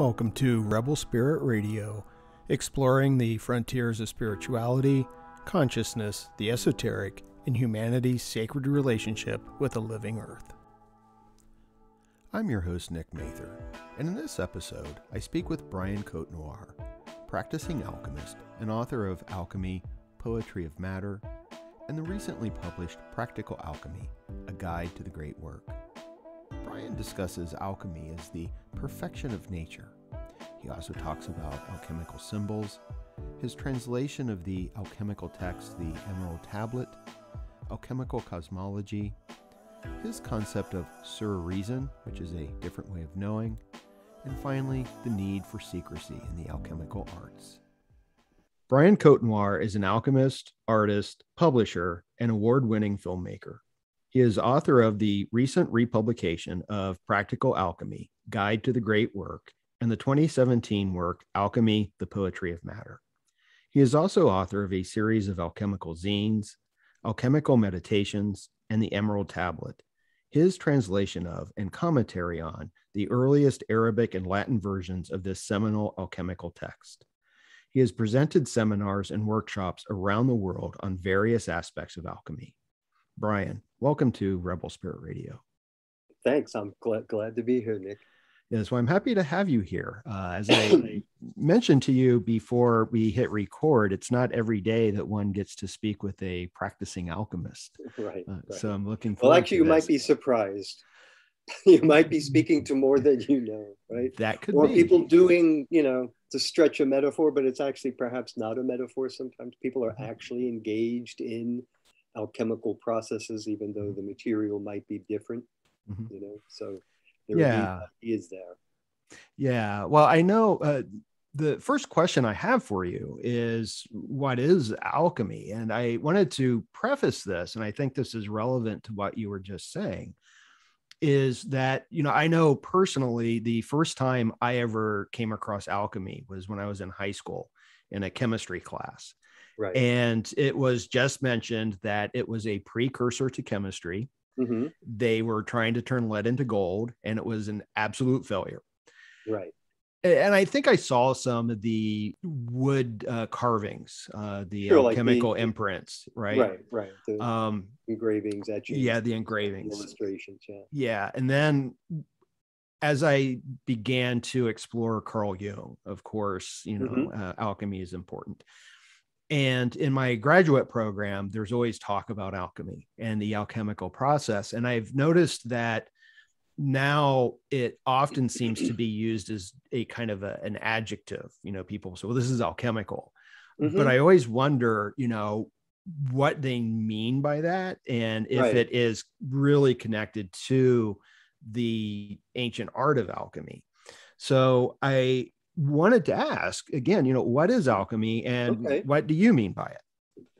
Welcome to Rebel Spirit Radio, exploring the frontiers of spirituality, consciousness, the esoteric, and humanity's sacred relationship with the living earth. I'm your host, Nick Mather, and in this episode, I speak with Brian Cotnoir, practicing alchemist and author of Alchemy, Poetry of Matter, and the recently published Practical Alchemy, A Guide to the Great Work. Brian discusses alchemy as the perfection of nature. He also talks about alchemical symbols, his translation of the alchemical text, the Emerald Tablet, alchemical cosmology, his concept of sur reason, which is a different way of knowing, and finally, the need for secrecy in the alchemical arts. Brian Cotnoir is an alchemist, artist, publisher, and award winning filmmaker. He is author of the recent republication of Practical Alchemy Guide to the Great Work and the 2017 work Alchemy, the Poetry of Matter. He is also author of a series of alchemical zines, alchemical meditations, and the Emerald Tablet, his translation of and commentary on the earliest Arabic and Latin versions of this seminal alchemical text. He has presented seminars and workshops around the world on various aspects of alchemy. Brian, welcome to Rebel Spirit Radio. Thanks. I'm glad, glad to be here, Nick. Yeah, so I'm happy to have you here. Uh, as I mentioned to you before we hit record, it's not every day that one gets to speak with a practicing alchemist. Right. Uh, right. So I'm looking forward. Well, actually, you might be surprised. you might be speaking to more than you know, right? That could or be. people doing, you know, to stretch a metaphor, but it's actually perhaps not a metaphor. Sometimes people are Mm-hmm. actually engaged in alchemical processes, even though the material might be different. Mhm. You know, so there Yeah. is there. Yeah. Well, I know uh, the first question I have for you is what is alchemy? And I wanted to preface this, and I think this is relevant to what you were just saying. Is that, you know, I know personally the first time I ever came across alchemy was when I was in high school in a chemistry class. Right. And it was just mentioned that it was a precursor to chemistry. hmm They were trying to turn lead into gold, and it was an absolute failure Right. and I think I saw some of the wood uh, carvings, uh, the Sure, like the- chemical imprints, right? Right. Right. The Um, engravings, etchings, yeah, the engravings. illustrations. Yeah. Yeah, and then as I began to explore Carl Jung, of course, you know, Mhm. uh, alchemy is important. And in my graduate program, there's always talk about alchemy and the alchemical process. And I've noticed that now it often seems to be used as a kind of a, an adjective. You know, people say, well, this is alchemical. Mhm. But I always wonder, you know, what they mean by that and if Right. it is really connected to the ancient art of alchemy. So I wanted to ask again, you know, what is alchemy and Okay. what do you mean by it?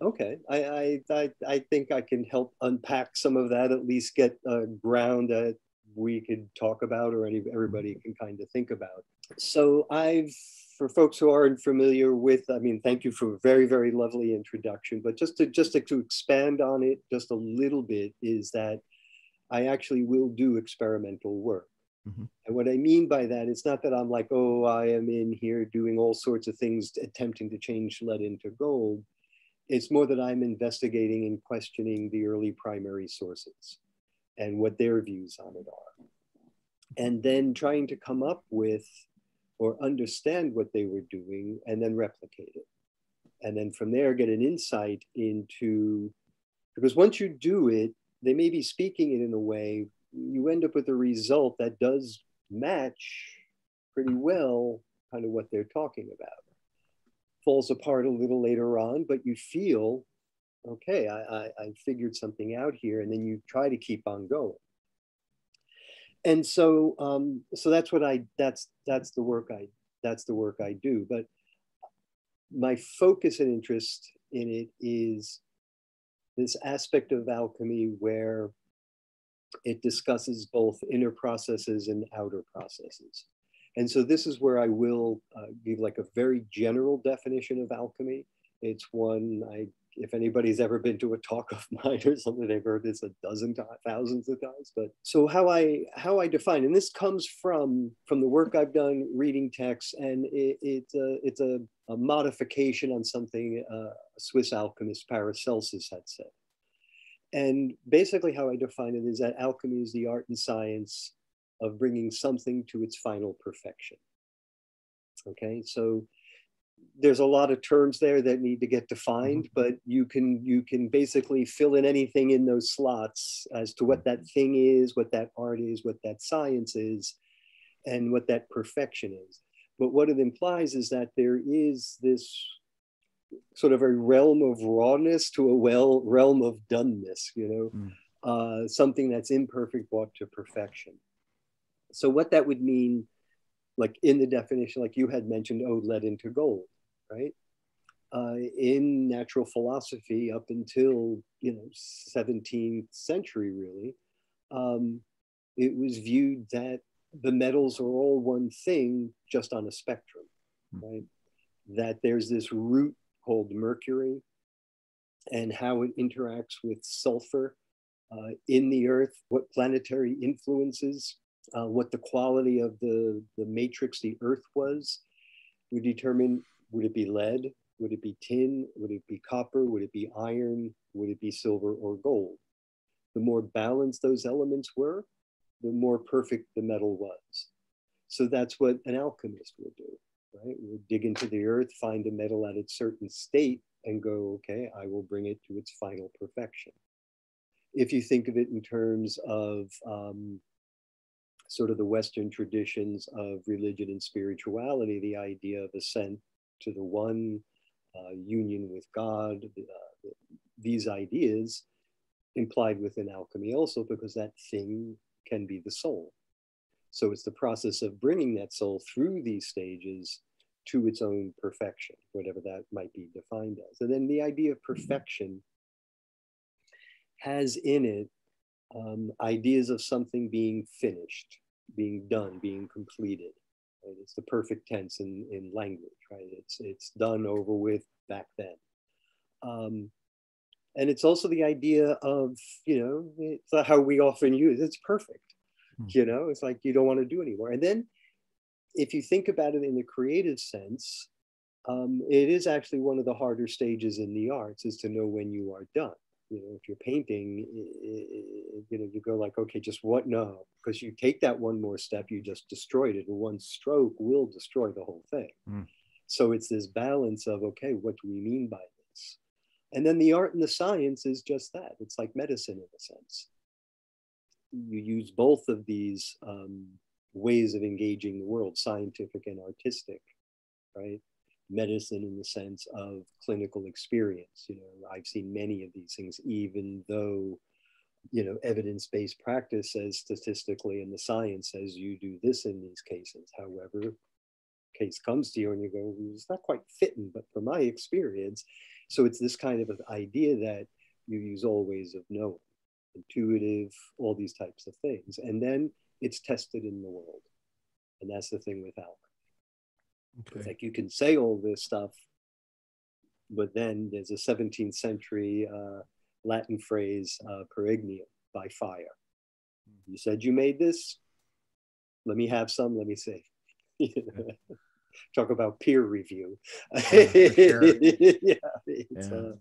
Okay, I, I, I, think I can help unpack some of that, at least get a ground that we could talk about or any, everybody can kind of think about. So I've, for folks who aren't familiar with, I mean, thank you for a very, very lovely introduction, but just to, just to, to expand on it just a little bit is that I actually will do experimental work. Mhm. And what I mean by that, it's not that I'm like, oh, I am in here doing all sorts of things, attempting to change lead into gold it's more that I'm investigating and questioning the early primary sources and what their views on it are. And then trying to come up with or understand what they were doing and then replicate it. And then from there, get an insight into, because once you do it, they may be speaking it in a way, you end up with a result that does match pretty well kind of what they're talking about falls apart a little later on, but you feel, okay, I, I, I figured something out here, and then you try to keep on going. And so, um, so that's what I that's that's the work I that's the work I do. But my focus and interest in it is this aspect of alchemy where it discusses both inner processes and outer processes. And so this is where I will uh, give like a very general definition of alchemy. It's one I if anybody's ever been to a talk of mine or something, they've heard this a dozen times, thousands of times. But so how I how I define, and this comes from from the work I've done reading texts, and it, it's a it's a, a modification on something uh, a Swiss alchemist Paracelsus had said. And basically, how I define it is that alchemy is the art and science of bringing something to its final perfection. Okay, so there's a lot of terms there that need to get defined, mm-hmm. but you can you can basically fill in anything in those slots as to what that thing is, what that art is, what that science is, and what that perfection is. But what it implies is that there is this sort of a realm of rawness to a well realm of doneness, you know, mm. uh, something that's imperfect brought to perfection. So what that would mean, like in the definition, like you had mentioned, oh, lead into gold right? Uh, in natural philosophy up until you know 17th century really um, it was viewed that the metals are all one thing just on a spectrum hmm. right that there's this root called mercury and how it interacts with sulfur uh, in the earth what planetary influences uh, what the quality of the, the matrix the earth was would determine would it be lead? Would it be tin? Would it be copper? Would it be iron? Would it be silver or gold? The more balanced those elements were, the more perfect the metal was. So that's what an alchemist would do, right? We would dig into the earth, find a metal at its certain state, and go, okay, I will bring it to its final perfection. If you think of it in terms of um, sort of the Western traditions of religion and spirituality, the idea of ascent to the one, uh, union with God, uh, these ideas implied within alchemy also because that thing can be the soul. So it's the process of bringing that soul through these stages to its own perfection, whatever that might be defined as. And then the idea of perfection has in it um, ideas of something being finished, being done, being completed. Right? It's the perfect tense in, in language, right? It's, it's done over with back then. Um, and it's also the idea of, you know, it's how we often use it's perfect. Hmm. You know, it's like you don't want to do anymore. And then if you think about it in the creative sense, um, it is actually one of the harder stages in the arts is to know when you are done you know if you're painting you know you go like okay just what no because you take that one more step you just destroyed it and one stroke will destroy the whole thing mm. so it's this balance of okay what do we mean by this and then the art and the science is just that it's like medicine in a sense you use both of these um, ways of engaging the world scientific and artistic right medicine in the sense of clinical experience. You know, I've seen many of these things, even though, you know, evidence-based practice says statistically and the science says you do this in these cases. However, case comes to you and you go, it's not quite fitting, but from my experience, so it's this kind of an idea that you use all ways of knowing, intuitive, all these types of things. And then it's tested in the world. And that's the thing with alchemy. Okay. It's like you can say all this stuff, but then there's a 17th century uh, Latin phrase, uh, per ignem, by fire. You said you made this. Let me have some. Let me see. Talk about peer review. Yeah, sure. yeah, it's, yeah. Uh,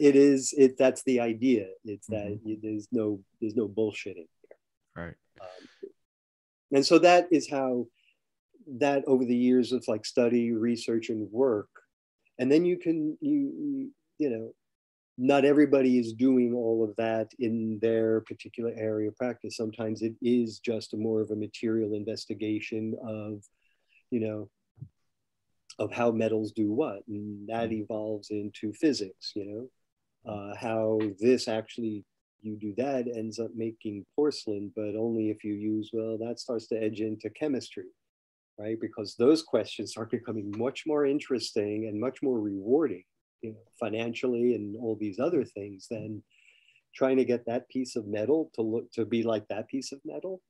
it is. It that's the idea. It's that mm-hmm. you, there's no there's no bullshitting here. Right. Um, and so that is how that over the years of like study, research, and work, and then you can you you know not everybody is doing all of that in their particular area of practice. Sometimes it is just a more of a material investigation of, you know, of how metals do what, and that mm-hmm. evolves into physics. You know, uh, how this actually you do that ends up making porcelain, but only if you use well that starts to edge into chemistry right? Because those questions are becoming much more interesting and much more rewarding, you know, financially and all these other things than trying to get that piece of metal to look to be like that piece of metal.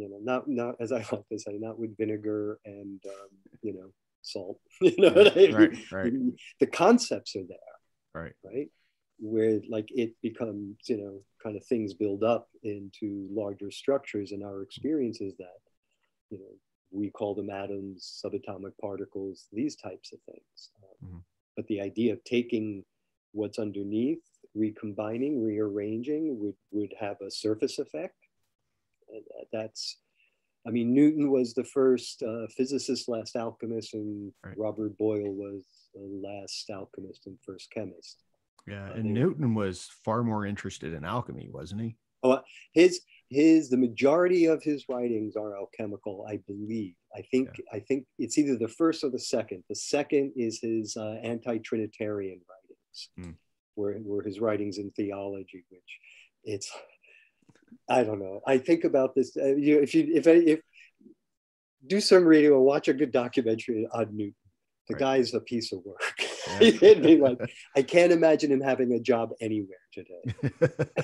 You know, not not as I like to say, not with vinegar and um, you know salt. you know I mean? Right, right. The concepts are there, Right. right? Where like it becomes, you know, kind of things build up into larger structures, and our experience is that, you know, we call them atoms, subatomic particles, these types of things. Um, Mhm. But the idea of taking what's underneath, recombining, rearranging would, would have a surface effect. That's, I mean, Newton was the first uh, physicist, last alchemist, and Right. Robert Boyle was the last alchemist and first chemist. Yeah. Uh, And Newton was far more interested in alchemy, wasn't he? Oh, his his the majority of his writings are alchemical, I believe. I think I think it's either the first or the second. The second is his uh, anti-Trinitarian writings, Hmm. where were his writings in theology, which it's I don't know. I think about this. Uh, you, if you if I, if do some reading or watch a good documentary on Newton, the Right. is a piece of work. Yeah. It'd be like I can't imagine him having a job anywhere today.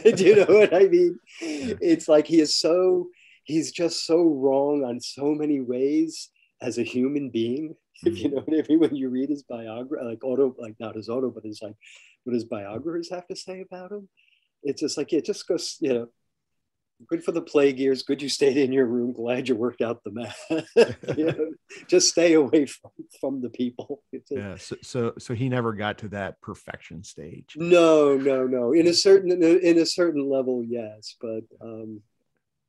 Do you know what I mean? It's like he is so, he's just so wrong on so many ways as a human being. If you know what I mean, when you read his biography, like auto, like not his auto, but his like what his biographers have to say about him, it's just like, it just goes, you know, good for the plague years. Good you stayed in your room. Glad you worked out the math. you know, just stay away from, from the people. A- yeah. So, so, so he never got to that perfection stage. No, no, no. In a certain in a certain level, yes, but um,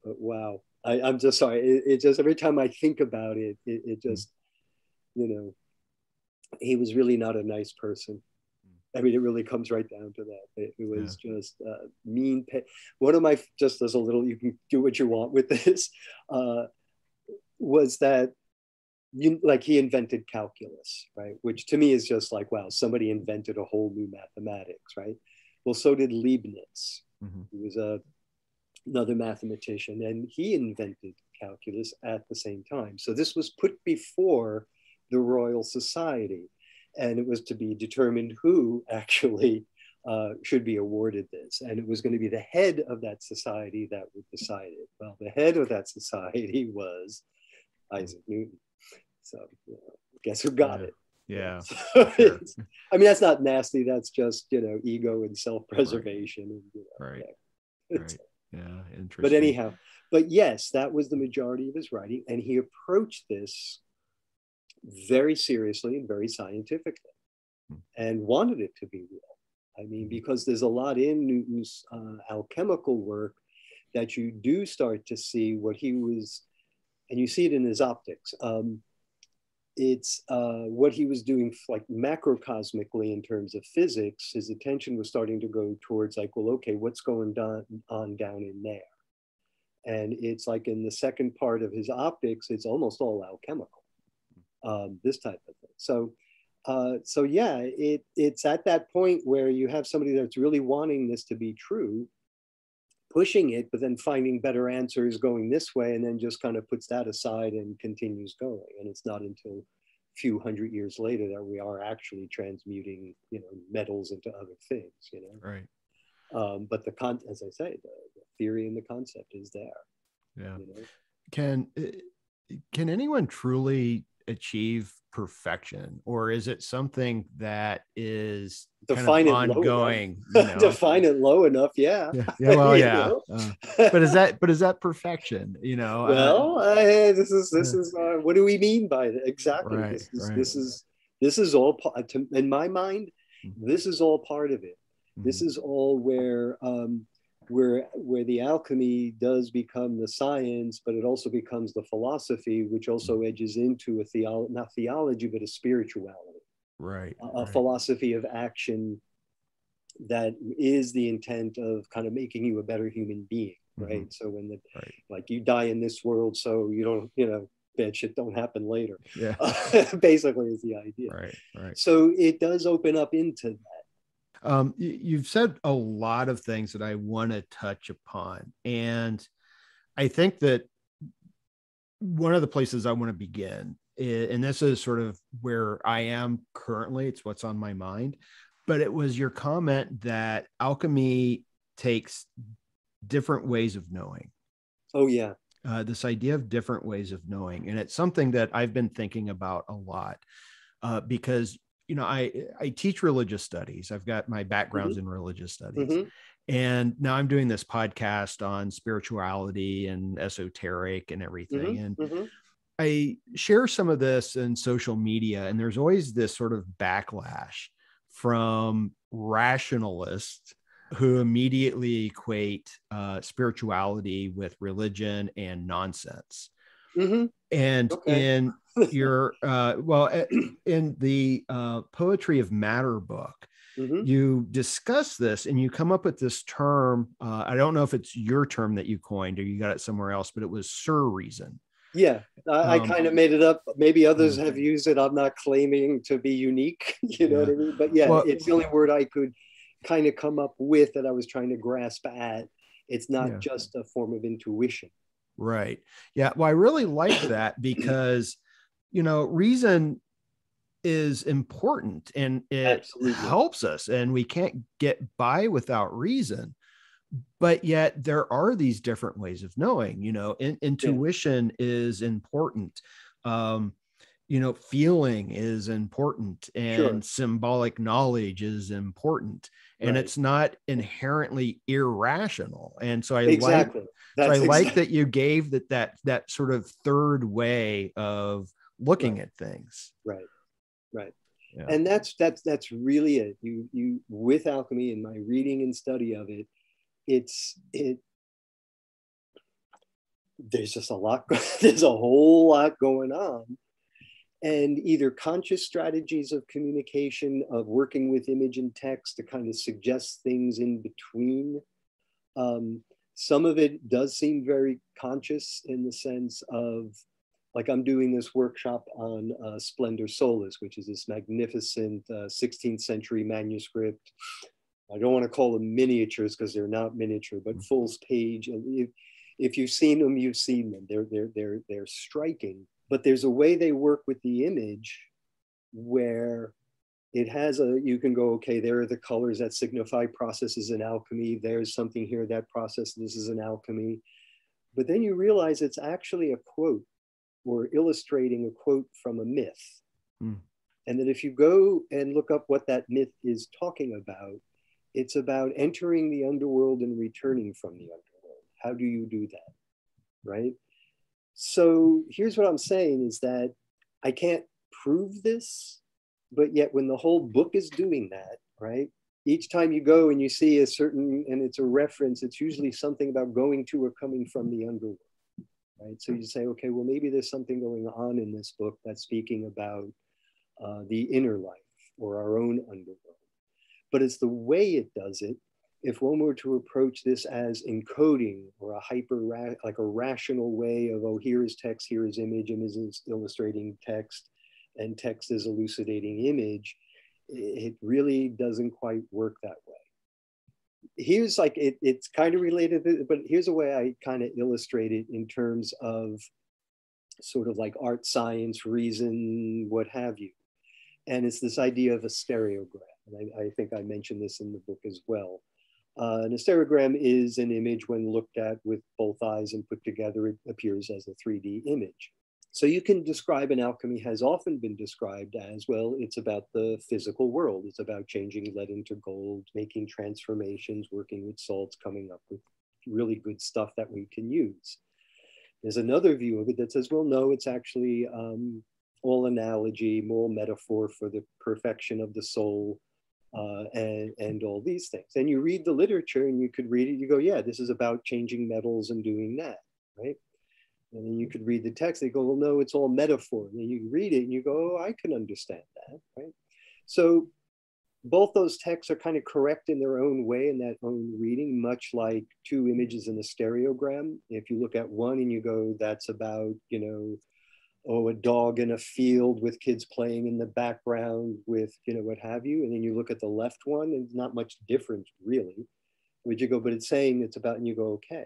but wow, I, I'm just sorry. It, it just every time I think about it, it, it just you know, he was really not a nice person. I mean, it really comes right down to that. It, it was just uh, mean. Pe- One of my just as a little, you can do what you want with this. Uh, was that you like he invented calculus, right? Which to me is just like wow, somebody invented a whole new mathematics, right? Well, so did Leibniz. Mhm. He was a another mathematician, and he invented calculus at the same time. So this was put before the Royal Society, and it was to be determined who actually uh, should be awarded this. And it was going to be the head of that society that would decide it. Well, the head of that society was Isaac Newton. So, you know, guess who got it? Yeah. So Sure. I mean, that's not nasty. That's just, you know, ego and self preservation. And, you know, Right. yeah. Right. Yeah. Interesting. But anyhow, but yes, that was the majority of his writing. And he approached this very seriously and very scientifically Hmm. and wanted it to be real. I mean, because there's a lot in Newton's uh, alchemical work that you do start to see what he was, and you see it in his optics. Um, it's uh, what he was doing like macrocosmically in terms of physics. His attention was starting to go towards like, well, okay, what's going down, on down in there? And it's like in the second part of his optics, it's almost all alchemical, um, this type of thing. So, uh, so yeah, it, it's at that point where you have somebody that's really wanting this to be true, pushing it, but then finding better answers going this way, and then just kind of puts that aside and continues going. And it's not until a few hundred years later that we are actually transmuting, you know, metals into other things, you know. Right. Um, but the con, as I say, the, the theory and the concept is there. Yeah. You know? Can uh, can anyone truly achieve perfection, or is it something that is kind of Define it ongoing? you know? Define it low enough, yeah. Yeah, yeah, well, yeah. uh, but is that but is that perfection? You know. uh, well, uh, this is this is uh, what do we mean by that? Exactly. Right, this, is, right. this is this is all in my mind. Mhm. This is all part of it. This mhm, is all where um, where where the alchemy does become the science, but it also becomes the philosophy, which also edges into a theology, not theology, but a spirituality. right. a, a right. philosophy of action that is the intent of kind of making you a better human being mm-hmm. right so when the Right. like you die in this world so you don't you know bad shit don't happen later Yeah. basically is the idea Right. Right. so it does open up into that Um, you've said a lot of things that I want to touch upon, and I think that one of the places I want to begin, and this is sort of where I am currently. It's what's on my mind, but it was your comment that alchemy takes different ways of knowing. oh yeah uh, this idea of different ways of knowing. And it's something that I've been thinking about a lot uh, because, you know, I, I teach religious studies. I've got my backgrounds mm-hmm. in religious studies. Mm-hmm. And now I'm doing this podcast on spirituality and esoteric and everything. Mm-hmm. And mm-hmm. I share some of this in social media, and there's always this sort of backlash from rationalists who immediately equate uh, spirituality with religion and nonsense. Mm-hmm. And okay. in your, uh, well, eh, in the uh, Poetry of Matter book, mm-hmm. you discuss this and you come up with this term. Uh, I don't know if it's your term that you coined or you got it somewhere else, but it was Sur Reason. Yeah, I, um, I kind of made it up. Maybe others have used it. I'm not claiming to be unique, you know yeah. what I mean? But yeah, well, it's the only word I could kind of come up with that I was trying to grasp at. It's not yeah. just a form of intuition. Right. Yeah. Well, I really like that because, you know, reason is important and it Absolutely. helps us, and we can't get by without reason. But yet, there are these different ways of knowing. You know, in, intuition yeah. is important. Um, you know, feeling is important, and sure. symbolic knowledge is important and right. it's not inherently irrational and so i exactly. like so i exactly. like that you gave that that that sort of third way of looking right. at things. Right. Right. Yeah. and that's that's that's really it. You you with alchemy in my reading and study of it it's it there's just a lot there's a whole lot going on. And either conscious strategies of communication of working with image and text to kind of suggest things in between um, some of it does seem very conscious in the sense of like i'm doing this workshop on uh, splendor solis which is this magnificent uh, 16th century manuscript. I don't want to call them miniatures because they're not miniature but full page if, if you've seen them you've seen them. They're they're they're, they're striking. But there's a way they work with the image where it has a you can go okay there are the colors that signify processes in alchemy. There's something here that process this is an alchemy. But then you realize it's actually a quote or illustrating a quote from a myth mm. and that if you go and look up what that myth is talking about it's about entering the underworld and returning from the underworld how do you do that right so here's what I'm saying is that I can't prove this, but yet when the whole book is doing that, right? Each time you go and you see a certain, and it's a reference, it's usually something about going to or coming from the underworld, right? So you say, okay, well, maybe there's something going on in this book that's speaking about uh, the inner life or our own underworld. But it's the way it does it if one were to approach this as encoding or a hyper like a rational way of oh here is text here is image image is illustrating text and text is elucidating image it really doesn't quite work that way here's like it, it's kind of related but here's a way i kind of illustrate it in terms of sort of like art science reason what have you and it's this idea of a stereogram and I, I think i mentioned this in the book as well uh, an stereogram is an image when looked at with both eyes and put together, it appears as a 3D image. So you can describe an alchemy has often been described as, well, it's about the physical world. It's about changing lead into gold, making transformations, working with salts, coming up with really good stuff that we can use. There's another view of it that says, well, no, it's actually um, all analogy, more metaphor for the perfection of the soul, uh, and, and all these things. And you read the literature and you could read it, you go, yeah, this is about changing metals and doing that, right? And then you could read the text, they go, well, no, it's all metaphor. And you read it and you go, oh, I can understand that, right? So both those texts are kind of correct in their own way in that own reading, much like two images in a stereogram. If you look at one and you go, that's about, you know, oh, a dog in a field with kids playing in the background with, you know, what have you. And then you look at the left one and it's not much different really. Would you go, but it's saying it's about, and you go, okay.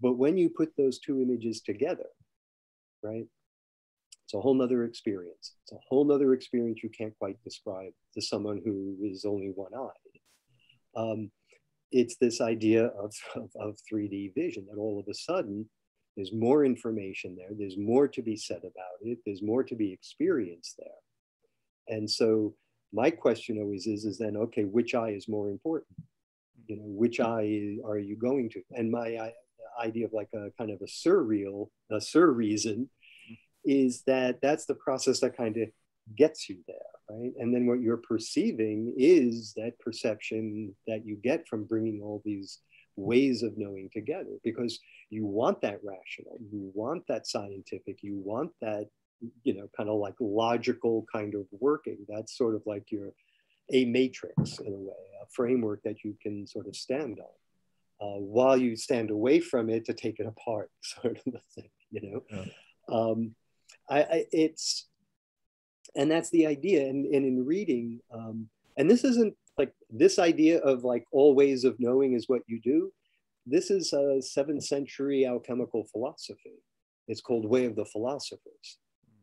But when you put those two images together, right? It's a whole nother experience. It's a whole nother experience you can't quite describe to someone who is only one-eyed. Um, it's this idea of, of, of 3D vision that all of a sudden There's more information there. There's more to be said about it. There's more to be experienced there. And so my question always is, is then, okay, which eye is more important? You know, which eye are you going to? And my idea of like a kind of a surreal, a sur reason is that that's the process that kind of gets you there, right? And then what you're perceiving is that perception that you get from bringing all these ways of knowing together because you want that rational, you want that scientific, you want that, you know, kind of like logical kind of working. That's sort of like your a matrix in a way, a framework that you can sort of stand on. Uh, while you stand away from it to take it apart, sort of a thing, you know. Yeah. Um, I, I, it's and that's the idea. And, and in reading, um, and this isn't like this idea of like all ways of knowing is what you do. This is a seventh century alchemical philosophy. It's called Way of the Philosophers.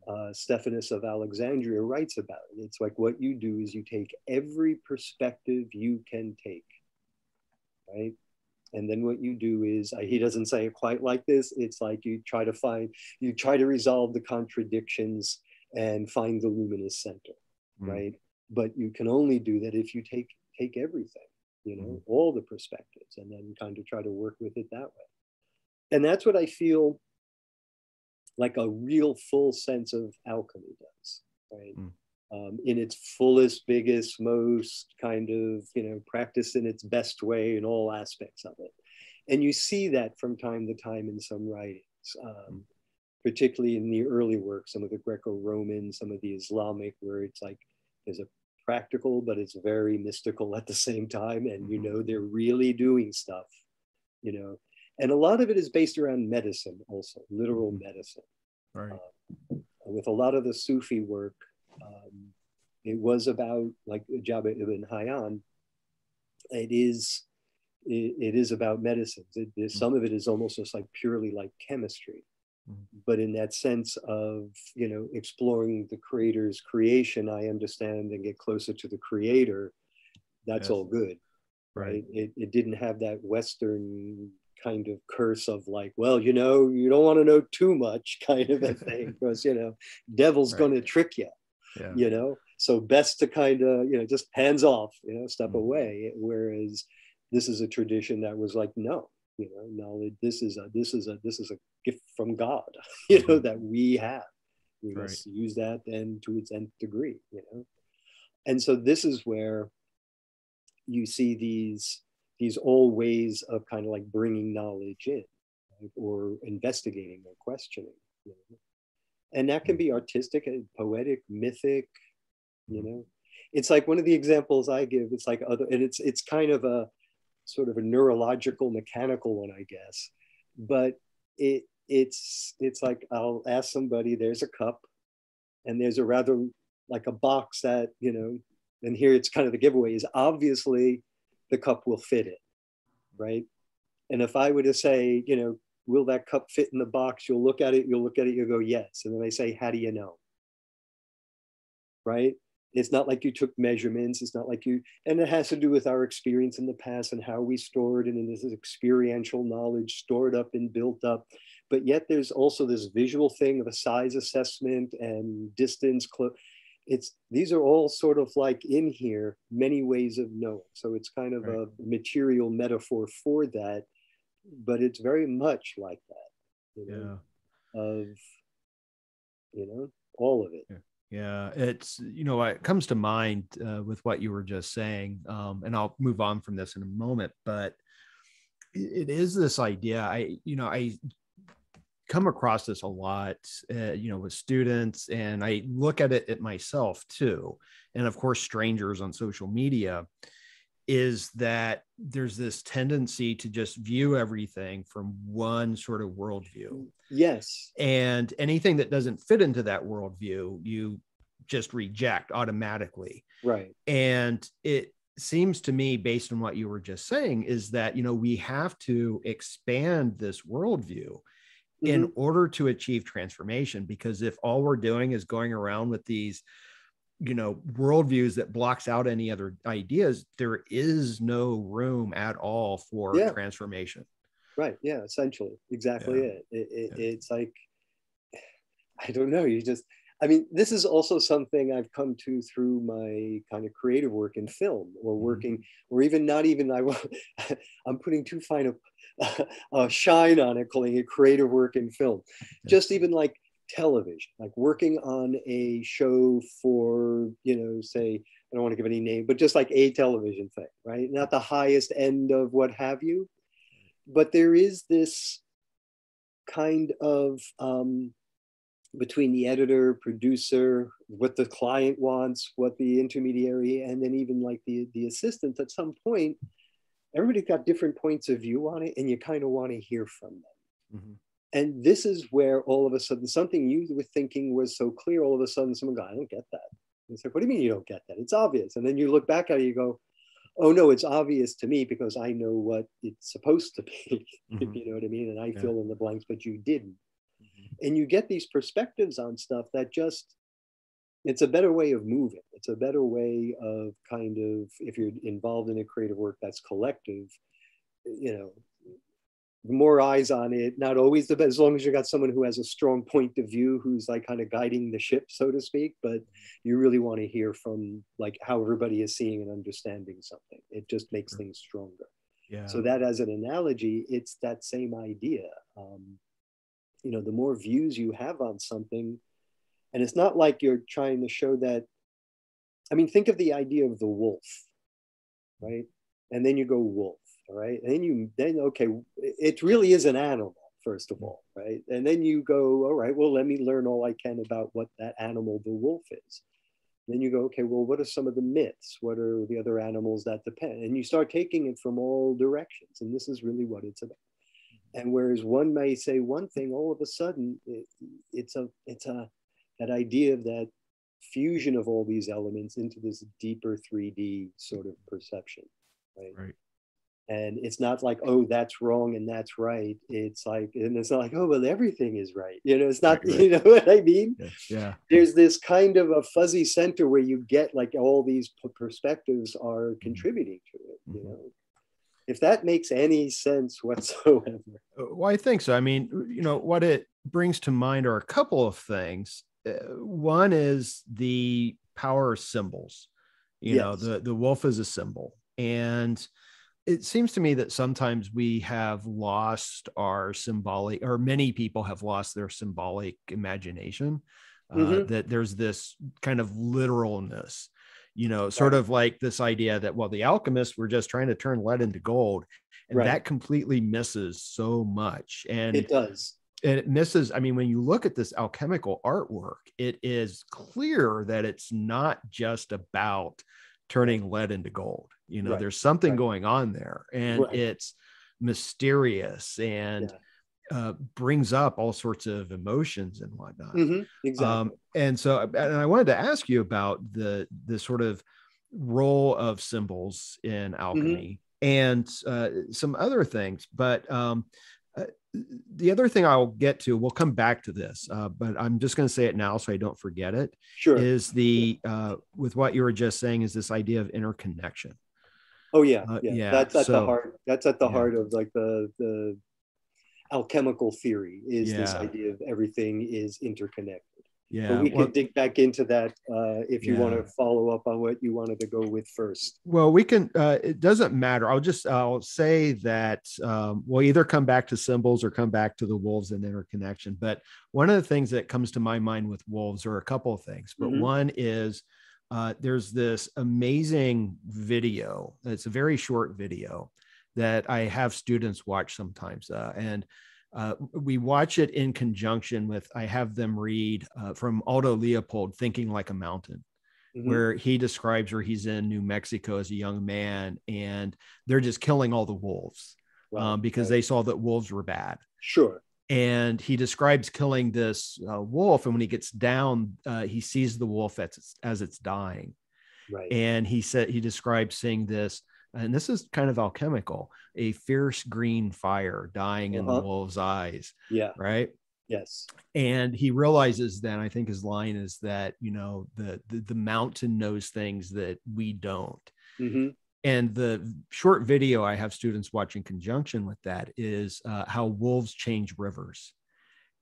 Uh, Stephanus of Alexandria writes about it. It's like what you do is you take every perspective you can take, right? And then what you do is, uh, he doesn't say it quite like this. It's like you try to find, you try to resolve the contradictions and find the luminous center, mm. right? But you can only do that if you take take everything, you know, mm. all the perspectives, and then kind of try to work with it that way. And that's what I feel like a real full sense of alchemy does, right? Mm. Um, in its fullest, biggest, most kind of, you know, practice in its best way in all aspects of it. And you see that from time to time in some writings. Um, particularly in the early work, some of the Greco-Roman, some of the Islamic, where it's like there's a practical, but it's very mystical at the same time. And you mm-hmm. know, they're really doing stuff, you know. And a lot of it is based around medicine, also, literal mm-hmm. medicine. Right. Uh, with a lot of the Sufi work, um, it was about, like Jabir ibn Hayyan, it is it, it is about medicines. It, mm-hmm. some of it is almost just like purely like chemistry. Mm-hmm. But in that sense of, you know, exploring the creator's creation, I understand and get closer to the creator. That's yes. all good. Right. right. It, it didn't have that Western kind of curse of like, well, you know, you don't want to know too much kind of a thing because, you know, devil's right. going to trick you, yeah. you know? So best to kind of, you know, just hands off, you know, step mm-hmm. away. Whereas this is a tradition that was like, no, you know knowledge this is a this is a this is a gift from god you know mm-hmm. that we have we right. must use that then to its nth degree you know and so this is where you see these these old ways of kind of like bringing knowledge in right? or investigating or questioning you know? And that can be artistic and poetic mythic you mm-hmm. know? It's like one of the examples i give it's like other and it's it's kind of a sort of a neurological mechanical one i guess. But it it's it's like i'll ask somebody there's a cup and there's a rather like a box that you know and here it's kind of the giveaway is obviously the cup will fit it right? And if i were to say you know will that cup fit in the box you'll look at it you'll look at it you'll go yes and then they say how do you know right it's not like you took measurements. It's not like you, and it has to do with our experience in the past and how we stored it. And this is experiential knowledge stored up and built up. But yet there's also this visual thing of a size assessment and distance. It's these are all sort of like in here many ways of knowing. So it's kind of right. a material metaphor for that, but it's very much like that. You know, yeah. Of you know all of it. Yeah. Yeah, it's you know it comes to mind uh, with what you were just saying, um, and I'll move on from this in a moment. But it is this idea. I you know I come across this a lot, uh, you know, with students, and I look at it at myself too, and of course strangers on social media. Is that there's this tendency to just view everything from one sort of worldview Yes. And anything that doesn't fit into that worldview, you just reject automatically. Right. And it seems to me, based on what you were just saying, is that, you know, we have to expand this worldview mm-hmm. in order to achieve transformation. Because if all we're doing is going around with these, you know, worldviews that blocks out any other ideas, there is no room at all for yeah. transformation. right yeah essentially exactly yeah. it, it, it yeah. it's like i don't know you just i mean this is also something i've come to through my kind of creative work in film or mm-hmm. working mm-hmm. or even not even i i'm putting too fine a, a shine on it calling it creative work in film just even like television like working on a show for you know say I don't want to give any name, but just like a television thing, right? Not the highest end of what have you, but there is this kind of um, between the editor, producer, what the client wants, what the intermediary, and then even like the the assistant. At some point, everybody's got different points of view on it, and you kind of want to hear from them. Mm-hmm. And this is where all of a sudden something you were thinking was so clear. All of a sudden, someone go, "I don't get that." It's like, what do you mean you don't get that? It's obvious. And then you look back at it, you go, oh no, it's obvious to me because I know what it's supposed to be. Mm-hmm. you know what I mean? And I yeah. fill in the blanks, but you didn't. Mm-hmm. And you get these perspectives on stuff that just, it's a better way of moving. It's a better way of kind of, if you're involved in a creative work that's collective, you know, more eyes on it not always the best as long as you got someone who has a strong point of view who's like kind of guiding the ship so to speak but you really want to hear from like how everybody is seeing and understanding something. It just makes sure. things stronger. Yeah. So that as an analogy it's that same idea um, you know the more views you have on something and it's not like you're trying to show that i mean think of the idea of the wolf right? And then you go wolf right? And then you then okay it really is an animal first of mm-hmm. all right? And then you go all right well let me learn all i can about what that animal the wolf is. Then you go okay well what are some of the myths? What are the other animals that depend? And you start taking it from all directions and this is really what it's about. And whereas one may say one thing all of a sudden it, it's a it's a that idea of that fusion of all these elements into this deeper 3d sort of perception right, right and it's not like oh that's wrong and that's right. It's like and it's not like oh well everything is right. You know it's not right, right. you know what i mean? Yeah, yeah, there's this kind of a fuzzy center where you get like all these perspectives are mm-hmm. contributing to it you mm-hmm. know? If that makes any sense whatsoever. Uh, well i think so. I mean you know what it brings to mind are a couple of things. Uh, one is the power symbols. You yes. know the the wolf is a symbol. And it seems to me that sometimes we have lost our symbolic or many people have lost their symbolic imagination uh, mm-hmm. that there's this kind of literalness you know sort right. of like this idea that well the alchemists were just trying to turn lead into gold and right. that completely misses so much and it does and it misses i mean when you look at this alchemical artwork it is clear that it's not just about turning lead into gold you know right. there's something right. going on there and right. it's mysterious and yeah. uh, brings up all sorts of emotions and whatnot mm-hmm. exactly. Um, and so and i wanted to ask you about the the sort of role of symbols in mm-hmm. alchemy mm-hmm. and uh, some other things but um, the other thing I'll get to, we'll come back to this, uh, but I'm just going to say it now so I don't forget it. Sure. Is the uh, with what you were just saying is this idea of interconnection. Oh yeah, uh, yeah. yeah. That's at so, the heart. That's at the yeah. heart of like the the alchemical theory is yeah. this idea of everything is interconnected. Yeah, but we well, can dig back into that uh, if you yeah. want to follow up on what you wanted to go with first. Well, we can. Uh, it doesn't matter. I'll just I'll say that um, we'll either come back to symbols or come back to the wolves and interconnection. But one of the things that comes to my mind with wolves are a couple of things. But mm-hmm. one is uh, there's this amazing video. It's a very short video that I have students watch sometimes, uh, and uh, we watch it in conjunction with I have them read uh, from Aldo Leopold, "Thinking Like a Mountain." Mm-hmm. Where he describes where he's in New Mexico as a young man, and they're just killing all the wolves wow. um, because right. they saw that wolves were bad. Sure and he describes killing this uh, wolf and when he gets down uh, he sees the wolf as, as it's dying right and he said he describes seeing this and this is kind of alchemical a fierce green fire dying uh-huh. in the uh-huh. wolf's eyes yeah right yes and he realizes then i think his line is that you know the the, the mountain knows things that we don't mm-hmm. and the short video I have students watch in conjunction with that is uh, how wolves change rivers.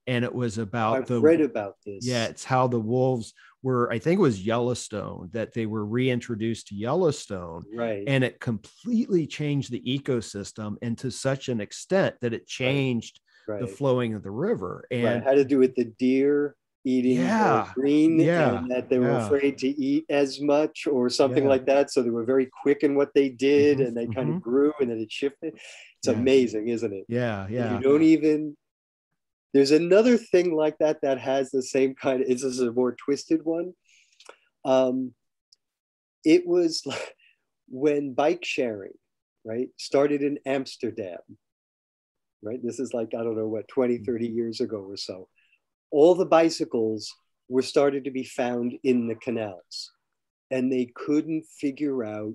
And it was about I've the read about this. yeah, it's how the wolves were, I think it was Yellowstone, that they were reintroduced to Yellowstone. Right. And it completely changed the ecosystem and to such an extent that it changed right. the flowing of the river. And right. had to do with the deer eating Yeah. green Yeah. and that they were Yeah. afraid to eat as much or something Yeah. like that. So they were very quick in what they did Mhm, and they kind mhm. of grew and then it shifted. It's amazing, isn't it? yeah, yeah. You don't even there's another thing like that that has the same kind of this is a more twisted one. Um it was like when bike sharing, right, started in Amsterdam, right? This is like, I don't know what, 20, 30 years ago or so. All the bicycles were started to be found in the canals and they couldn't figure out.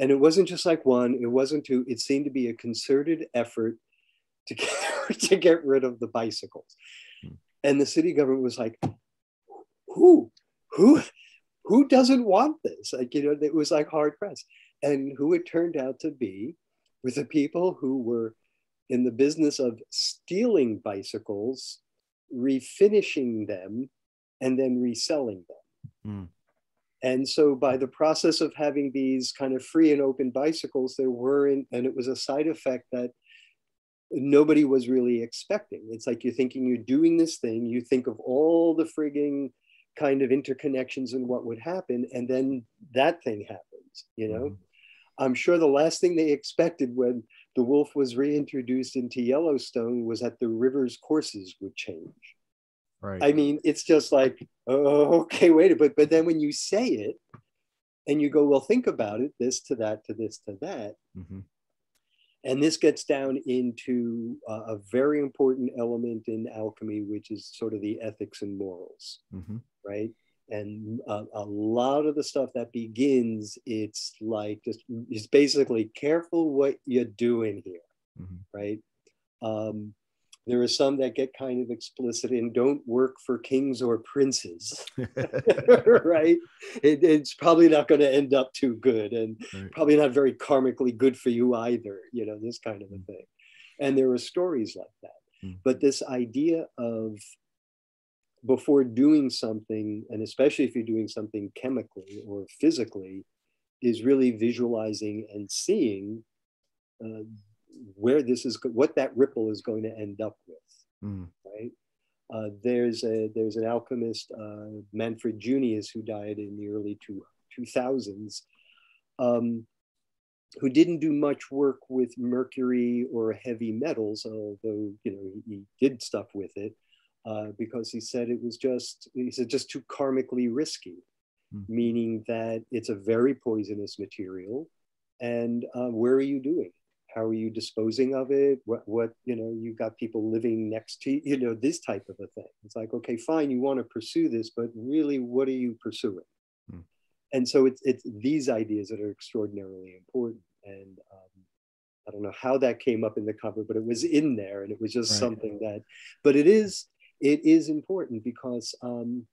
And it wasn't just like one, it wasn't two, it seemed to be a concerted effort to get, to get rid of the bicycles. Hmm. And the city government was like, who, who, who doesn't want this? Like, you know, it was like hard pressed. And who it turned out to be were the people who were in the business of stealing bicycles, refinishing them, and then reselling them. Hmm. And so, by the process of having these kind of free and open bicycles, there weren't, and it was a side effect that nobody was really expecting. It's like you're thinking you're doing this thing, you think of all the frigging kind of interconnections and what would happen, and then that thing happens, you know? Mhm. I'm sure the last thing they expected when the wolf was reintroduced into Yellowstone was that the river's courses would change. Right. I mean, it's just like, oh, okay, wait a bit. But then when you say it and you go, well, think about it, this to that to this to that. Mhm. And this gets down into uh, a very important element in alchemy, which is sort of the ethics and morals, Mhm. right? And a, a lot of the stuff that begins, it's like just, it's basically careful what you're doing here Mhm. right? Um, there are some that get kind of explicit and don't work for kings or princes, right? It, it's probably not going to end up too good and Right. probably not very karmically good for you either, you know, this kind of a Mm. thing. And there are stories like that. Mm. But this idea of before doing something, and especially if you're doing something chemically or physically, is really visualizing and seeing uh, where this is, what that ripple is going to end up with, Mm. right? Uh, there's a there's an alchemist, uh, Manfred Junius, who died in the early two, 2000s, um, who didn't do much work with mercury or heavy metals, although you know he, he did stuff with it, uh, because he said it was just he said just too karmically risky, Hmm. meaning that it's a very poisonous material, and uh, where are you doing? How are you disposing of it? What what you know? you've got people living next to you, you know this type of a thing. It's like okay, fine, you want to pursue this, but really, what are you pursuing? Hmm. And so it's it's these ideas that are extraordinarily important. And um, I don't know how that came up in the cover, but it was in there, and it was just Right. something that. But it is it is important because um,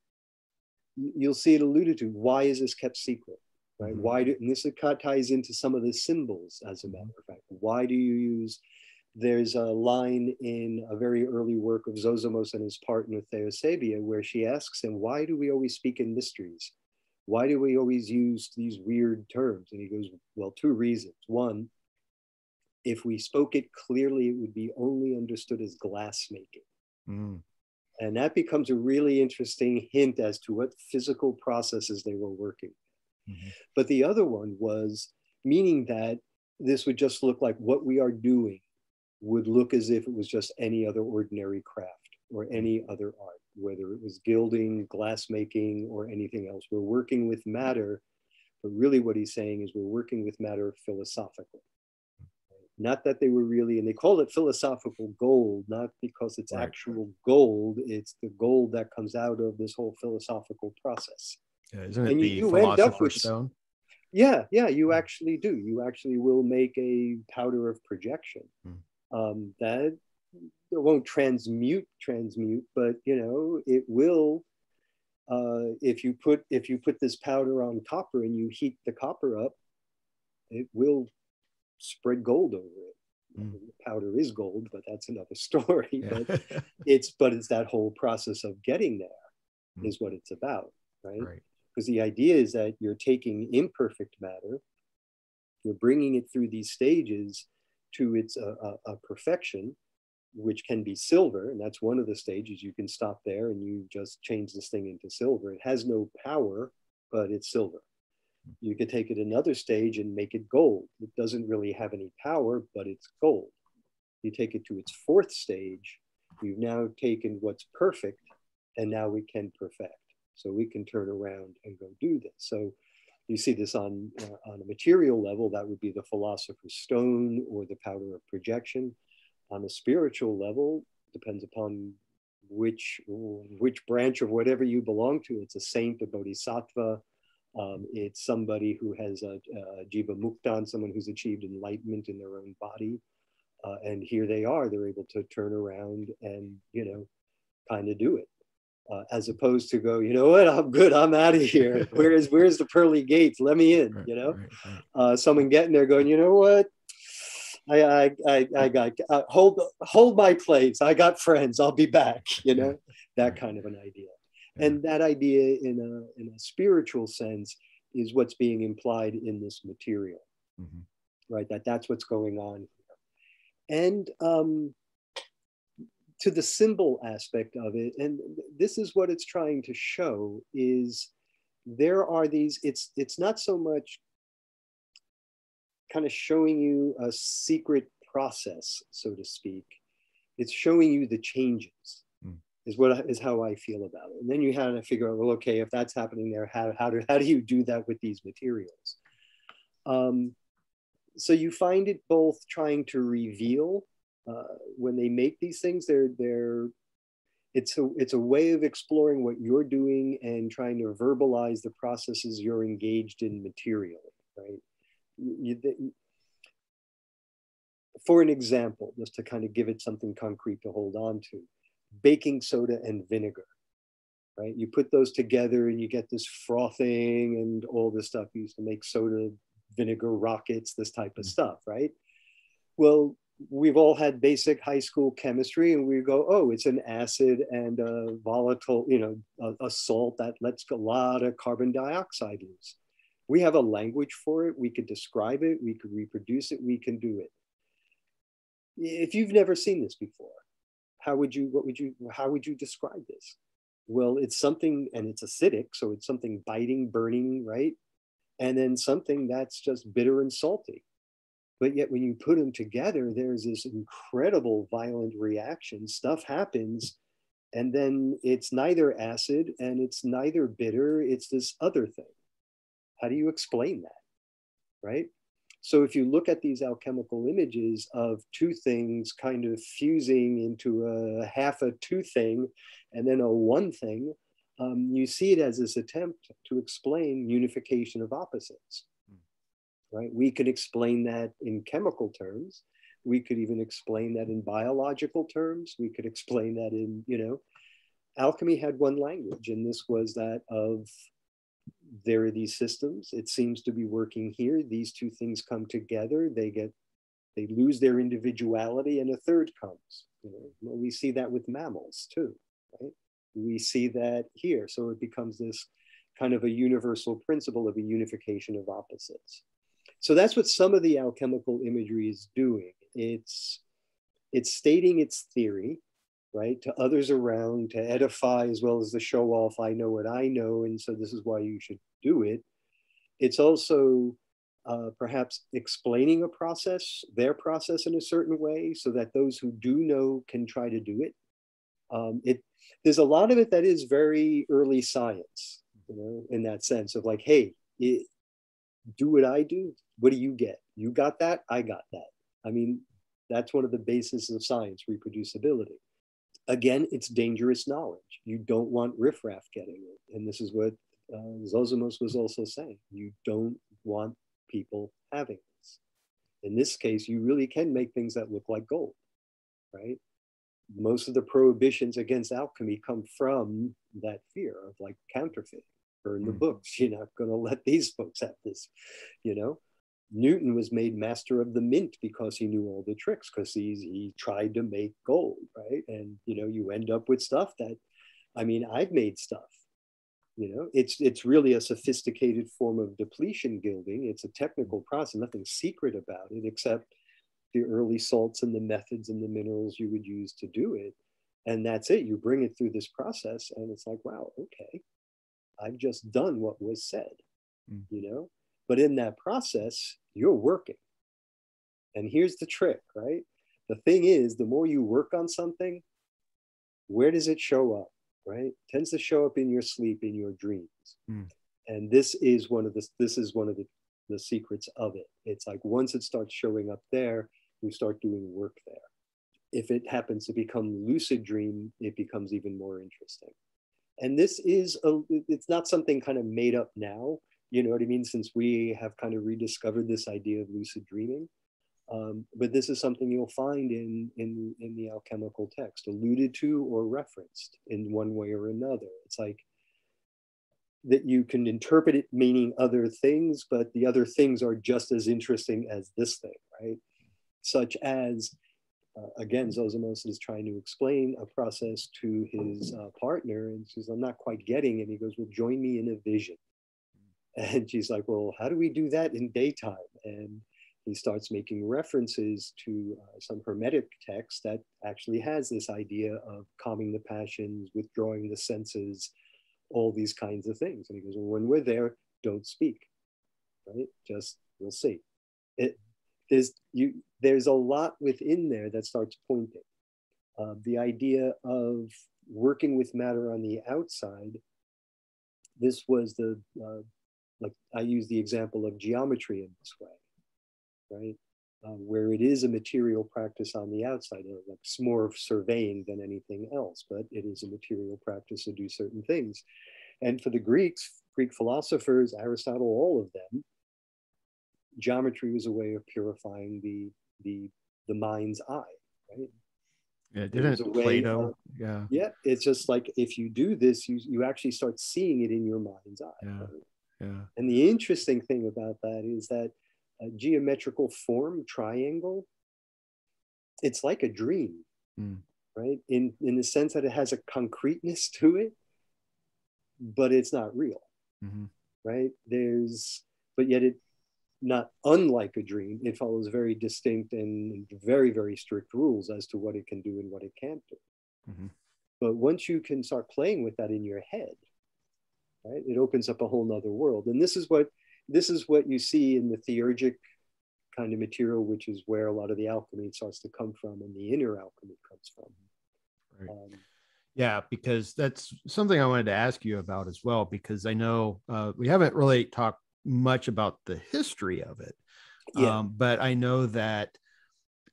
you'll see it alluded to. Why is this kept secret? Right? Why do and this ties into some of the symbols, as a matter of fact. Why do you use? There's a line in a very early work of Zosimos and his partner Theosebia where she asks him, "Why do we always speak in mysteries? Why do we always use these weird terms?" And he goes, "Well, two reasons. One, if we spoke it clearly, it would be only understood as glass making." Mm. And that becomes a really interesting hint as to what physical processes they were working. Mhm. But the other one was meaning that this would just look like what we are doing would look as if it was just any other ordinary craft or any other art, whether it was gilding, glass making, or anything else. We're working with matter, but really what he's saying is we're working with matter philosophically. Not that they were really, and they call it philosophical gold, not because it's Right. actual gold, it's the gold that comes out of this whole philosophical process. Yeah, isn't it And you- the you end up with- stone? Yeah, yeah, you actually do. You actually will make a powder of projection. Hmm. Um, that it won't transmute, transmute, but you know, it will. Uh, if you put if you put this powder on copper and you heat the copper up, it will spread gold over it. Mm. Powder is gold, but that's another story. Yeah. but it's but it's that whole process of getting there mm. is what it's about, right? right? Because the idea is that you're taking imperfect matter, you're bringing it through these stages to its uh, a, a perfection, which can be silver, and that's one of the stages. You can stop there and you just change this thing into silver. It has no power, but it's silver. You could take it another stage and make it gold. It doesn't really have any power, but it's gold. You take it to its fourth stage, you've now taken what's perfect, and now we can perfect. So we can turn around and go do this. So you see this on, uh, on a material level, that would be the philosopher's stone or the powder of projection. On a spiritual level, depends upon which, which branch of whatever you belong to. It's a saint, a bodhisattva, um, it's somebody who has a, a jiva muktan, someone who's achieved enlightenment in their own body. Uh, and here they are, they're able to turn around and, you know, kind of do it. Uh, as opposed to go, you know what, I'm good, I'm out of here. Where's where's the pearly gates? Let me in, you know. Uh, someone getting there going, you know what, I I I, I got uh, hold hold my place. I got friends. I'll be back. You know, that kind of an idea. And that idea, in a, in a spiritual sense, is what's being implied in this material, mm-hmm. right? That that's what's going on here. And um, to the symbol aspect of it, and this is what it's trying to show is there are these. It's it's not so much kind of showing you a secret process, so to speak. It's showing you the changes is what is how I feel about it. And then you have to figure out, well, okay, if that's happening there, how, how, do, how do you do that with these materials? Um, so you find it both trying to reveal uh, when they make these things, they're, they're, it's a, it's a way of exploring what you're doing and trying to verbalize the processes you're engaged in materially, right? You, you, for an example, just to kind of give it something concrete to hold on to, baking soda and vinegar, right? You put those together and you get this frothing and all this stuff. You used to make soda vinegar rockets, this type of mm. stuff, right? Well, we've all had basic high school chemistry and we go, oh, it's an acid and a volatile, you know, a, a salt that lets a lot of carbon dioxide loose. We have a language for it. We could describe it. We could reproduce it. We can do it. If you've never seen this before, how would you what would you how would you describe this well it's something and it's acidic so it's something biting burning right and then something that's just bitter and salty but yet when you put them together there's this incredible violent reaction. Stuff happens and then it's neither acid and it's neither bitter it's this other thing. How do you explain that right? So if you look at these alchemical images of two things kind of fusing into a half a two thing and then a one thing, um, you see it as this attempt to explain unification of opposites. Right? We could explain that in chemical terms. We could even explain that in biological terms. We could explain that in, you know, alchemy had one language, and this was that of there are these systems. It seems to be working here. These two things come together. They get, they lose their individuality, and a third comes. You know, well, we see that with mammals too, right? We see that here. So it becomes this kind of a universal principle of a unification of opposites. So that's what some of the alchemical imagery is doing. It's it's stating its theory, right? To others around, to edify as well as the show off, I know what I know, and so this is why you should do it. It's also uh, perhaps explaining a process, their process in a certain way, so that those who do know can try to do it. Um, it there's a lot of it that is very early science, you know, in that sense of like, hey, it, do what I do. What do you get? You got that. I got that. I mean, that's one of the bases of science, reproducibility again, it's dangerous knowledge. You don't want riffraff getting it. And this is what uh, Zosimos was also saying. You don't want people having this. In this case, you really can make things that look like gold, right? Most of the prohibitions against alchemy come from that fear of like counterfeit. Burn the mm. books. You're not going to let these folks have this, you know? Newton was made master of the mint because he knew all the tricks, because he's he tried to make gold, right? And you know, you end up with stuff that, I mean, I've made stuff. You know, it's it's really a sophisticated form of depletion gilding. It's a technical process, nothing secret about it, except the early salts and the methods and the minerals you would use to do it. And that's it. You bring it through this process, and it's like, wow, okay, I've just done what was said. Mm. You know, but in that process, you're working. And here's the trick, right? The thing is, the more you work on something, where does it show up, right? It tends to show up in your sleep, in your dreams. Mm. And this is one of the this is one of the, the secrets of it. It's like once it starts showing up there, you start doing work there. If it happens to become lucid dream, it becomes even more interesting. And this is a it's not something kind of made up now you know what I mean? Since we have kind of rediscovered this idea of lucid dreaming. Um, but this is something you'll find in, in, in the alchemical text, alluded to or referenced in one way or another. It's like that you can interpret it meaning other things, but the other things are just as interesting as this thing, right? Such as, again, Zosimos is trying to explain a process to his uh, partner and says, I'm not quite getting it. He goes, Well, join me in a vision. And she's like, well, how do we do that in daytime? And he starts making references to uh, some Hermetic text that actually has this idea of calming the passions, withdrawing the senses, all these kinds of things. And he goes, well, when we're there, don't speak, right? Just we'll see. It, there's, you, there's a lot within there that starts pointing. Uh, the idea of working with matter on the outside, this was the uh, like I use the example of geometry in this way, right? Uh, where it is a material practice on the outside, uh, like it's more of surveying than anything else, but it is a material practice to do certain things. And for the Greeks, Greek philosophers, Aristotle, all of them, geometry was a way of purifying the the the mind's eye, right? Yeah, didn't Plato? Of, yeah, yeah. It's just like if you do this, you you actually start seeing it in your mind's eye. Yeah. Right? Yeah. And the interesting thing about that is that a geometrical form triangle, it's like a dream, mm. right? In, in the sense that it has a concreteness to it, but it's not real, mm-hmm. right? There's, but yet it, not unlike a dream, it follows very distinct and very, very strict rules as to what it can do and what it can't do. Mm-hmm. But once you can start playing with that in your head, right? It opens up a whole nother world. And this is what this is what you see in the theurgic kind of material, which is where a lot of the alchemy starts to come from and the inner alchemy comes from. Right. Um, yeah, because that's something I wanted to ask you about as well, because I know uh, we haven't really talked much about the history of it. Yeah. Um, but I know that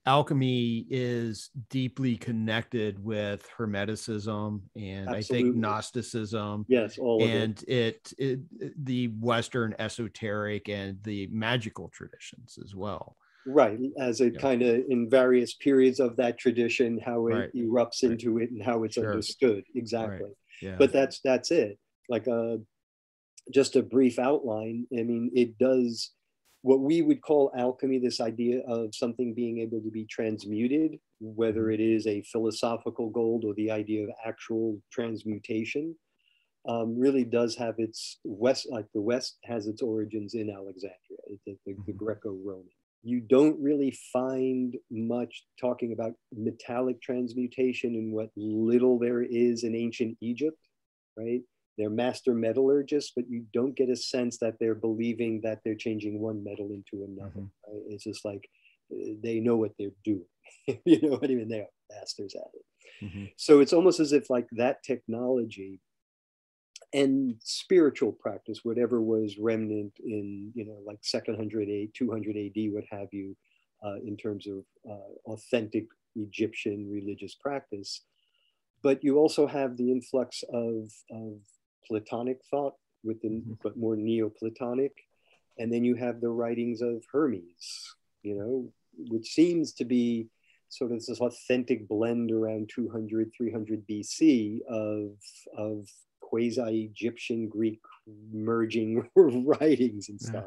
alchemy is deeply connected with hermeticism and Absolutely. i think gnosticism yes all and it. It, it the western esoteric and the magical traditions as well right as it yeah. kind of in various periods of that tradition how it right. erupts right. into it and how it's sure. understood exactly right. yeah. but that's that's it like a uh, just a brief outline i mean it does what we would call alchemy, this idea of something being able to be transmuted, whether mm-hmm. it is a philosophical gold or the idea of actual transmutation, um, really does have its west, like the West has its origins in Alexandria, the, the, the mm-hmm. Greco-Roman. You don't really find much talking about metallic transmutation and what little there is in ancient Egypt, right? They're master metallurgists, but you don't get a sense that they're believing that they're changing one metal into another. Mm-hmm. Right? It's just like uh, they know what they're doing. you know what I mean? They're masters at it. Mm-hmm. So it's almost as if like that technology and spiritual practice, whatever was remnant in, you know, like second hundred AD, 200 AD, what have you, uh, in terms of uh, authentic Egyptian religious practice. But you also have the influx of, of Platonic thought within, mm-hmm. but more Neoplatonic. And then you have the writings of Hermes, you know, which seems to be sort of this authentic blend around 200, 300 BC of, of quasi Egyptian Greek merging writings and stuff.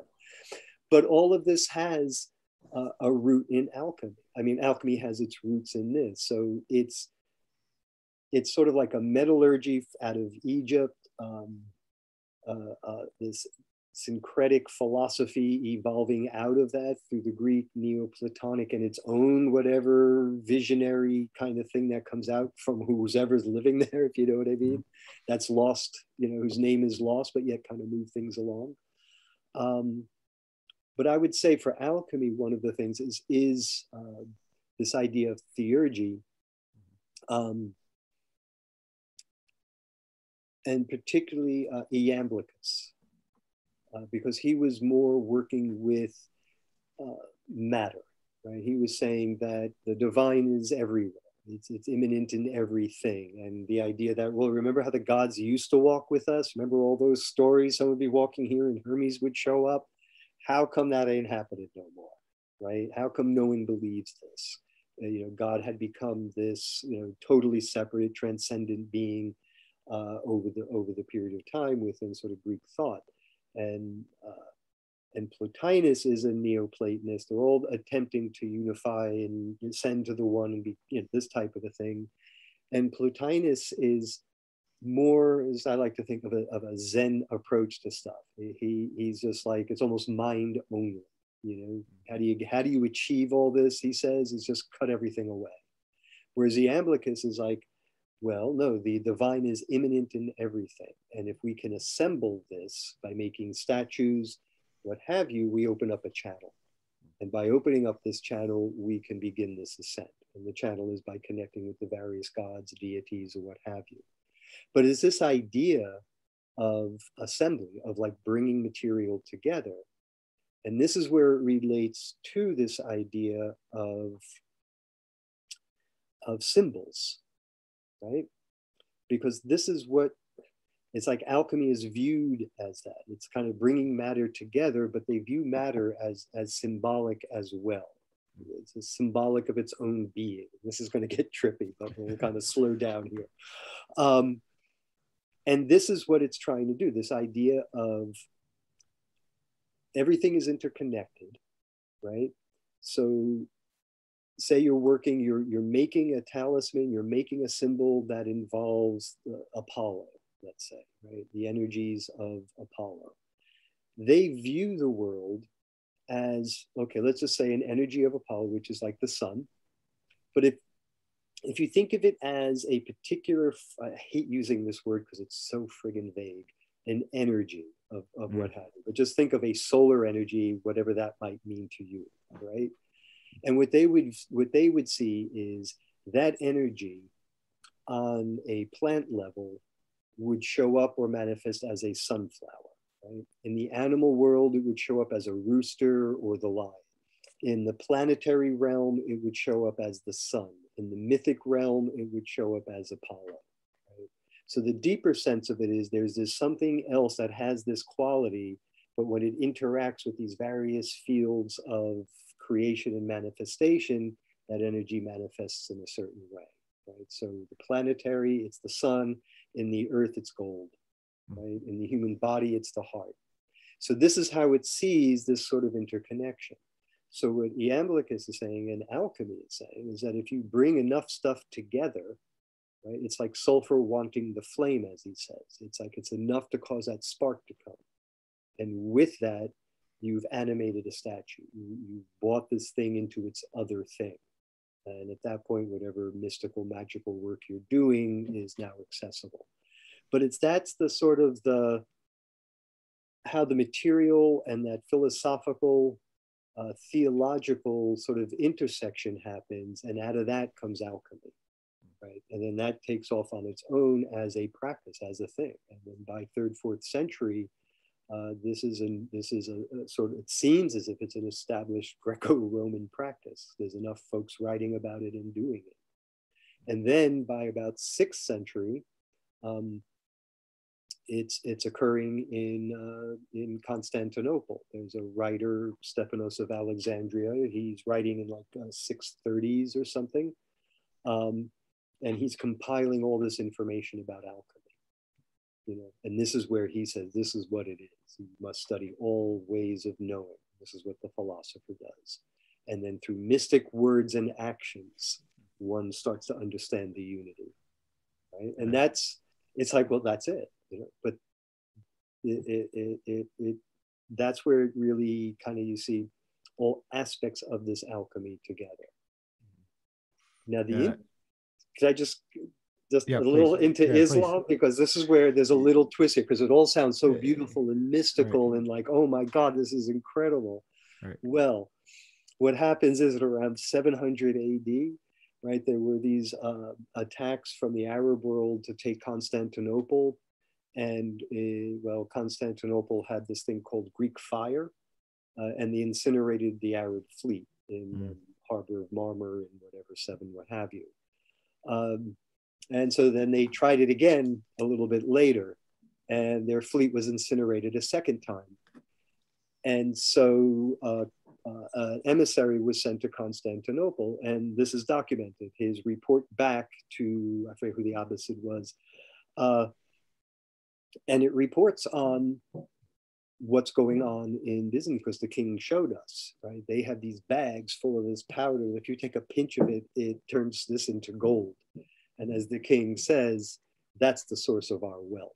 Yeah. but all of this has uh, a root in alchemy. I mean, alchemy has its roots in this. So it's it's sort of like a metallurgy out of Egypt. Um, uh, uh, this syncretic philosophy evolving out of that through the Greek Neoplatonic and its own whatever visionary kind of thing that comes out from whoever's living there, if you know what I mean. That's lost, you know, whose name is lost, but yet kind of move things along. Um, but I would say for alchemy, one of the things is, is uh, this idea of theurgy. Um, and particularly uh, Iamblichus uh, because he was more working with uh, matter, right? He was saying that the divine is everywhere. It's, it's immanent in everything. And the idea that, well, remember how the gods used to walk with us? Remember all those stories? Someone would be walking here and Hermes would show up. How come that ain't happening no more, right? How come no one believes this? Uh, you know, God had become this, you know, totally separate, transcendent being uh, over the over the period of time within sort of Greek thought and uh, and Plotinus is a Neoplatonist. They're all attempting to unify and send to the one and be you know, this type of a thing. And Plotinus is more, as I like to think of a, of a Zen approach to stuff. He, he's just like, it's almost mind only. You know, how do you, how do you achieve all this? He says, is just cut everything away. Whereas the Iamblichus is like, well, no, the divine is immanent in everything. And if we can assemble this by making statues, what have you, we open up a channel. And by opening up this channel, we can begin this ascent. And the channel is by connecting with the various gods, deities, or what have you. But it's this idea of assembly, of like bringing material together. And this is where it relates to this idea of, of symbols right? Because this is what it's like alchemy is viewed as that. It's kind of bringing matter together, but they view matter as, as symbolic as well. It's symbolic of its own being. This is going to get trippy, but we'll kind of slow down here. Um, and this is what it's trying to do this idea of everything is interconnected, right? So say you're working, you're, you're making a talisman, you're making a symbol that involves Apollo, let's say, right? The energies of Apollo. They view the world as, okay, let's just say an energy of Apollo, which is like the sun. But if if you think of it as a particular, I hate using this word because it's so friggin' vague, an energy of, of mm. what have you, but just think of a solar energy, whatever that might mean to you, right? And what they would what they would see is that energy on a plant level would show up or manifest as a sunflower. Right? In the animal world, it would show up as a rooster or the lion. In the planetary realm, it would show up as the sun. In the mythic realm, it would show up as Apollo. So the deeper sense of it is there's this something else that has this quality, but when it interacts with these various fields of creation and manifestation, that energy manifests in a certain way, right? So the planetary, it's the sun. In the earth, it's gold, hmm. right? In the human body, it's the heart. So this is how it sees this sort of interconnection. So what Iamblichus is saying and alchemy is saying is that if you bring enough stuff together, right, it's like sulfur wanting the flame, as he says. It's like it's enough to cause that spark to come. And with that, you've animated a statue. You, you brought this thing into its other thing. And at that point, whatever mystical, magical work you're doing is now accessible. But it's that's the sort of the how the material and that philosophical, uh, theological sort of intersection happens, and out of that comes alchemy, right? And then that takes off on its own as a practice, as a thing. And then by third, fourth century, uh, this is an this is a, a, sort of it seems as if it's an established Greco-Roman practice. There's enough folks writing about it and doing it. And then by about sixth century, um, it's it's occurring in uh, in Constantinople. There's a writer Stephanos of Alexandria. He's writing in like uh, 630s or something, um, and he's compiling all this information about alchemy you know, and this is where he says, this is what it is. You must study all ways of knowing. This is what the philosopher does. And then through mystic words and actions, one starts to understand the unity. Right. And that's, it's like, well, that's it. You know? But it, it, it, it, it that's where it really kind of you see all aspects of this alchemy together. Now, the yeah. could I just just yeah, a little please. into yeah, Islam please. because this is where there's a little twist here because it all sounds so beautiful and mystical right. and like, oh my God, this is incredible. Right. Well, what happens is at around 700 AD, right, there were these uh, attacks from the Arab world to take Constantinople. And uh, well, Constantinople had this thing called Greek fire, uh, and they incinerated the Arab fleet in mm. the harbor of Marmar and whatever, seven, what have you. Um, and so then they tried it again a little bit later, and their fleet was incinerated a second time. And so uh, uh, an emissary was sent to Constantinople, and this is documented. His report back to, I forget who the Abbasid was, uh, and it reports on what's going on in Byzantium because the king showed us, right? They have these bags full of this powder. If you take a pinch of it, it turns this into gold. And as the king says, that's the source of our wealth.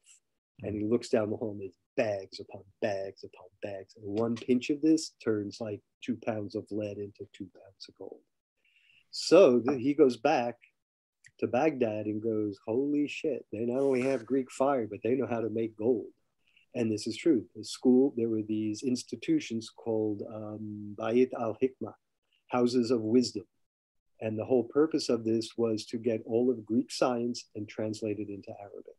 And he looks down the hall and there's bags upon bags upon bags. And one pinch of this turns like two pounds of lead into two pounds of gold. So he goes back to Baghdad and goes, Holy shit, they not only have Greek fire, but they know how to make gold. And this is true. The school, there were these institutions called um, Bayit al Hikmah, houses of wisdom. And the whole purpose of this was to get all of Greek science and translate it into Arabic.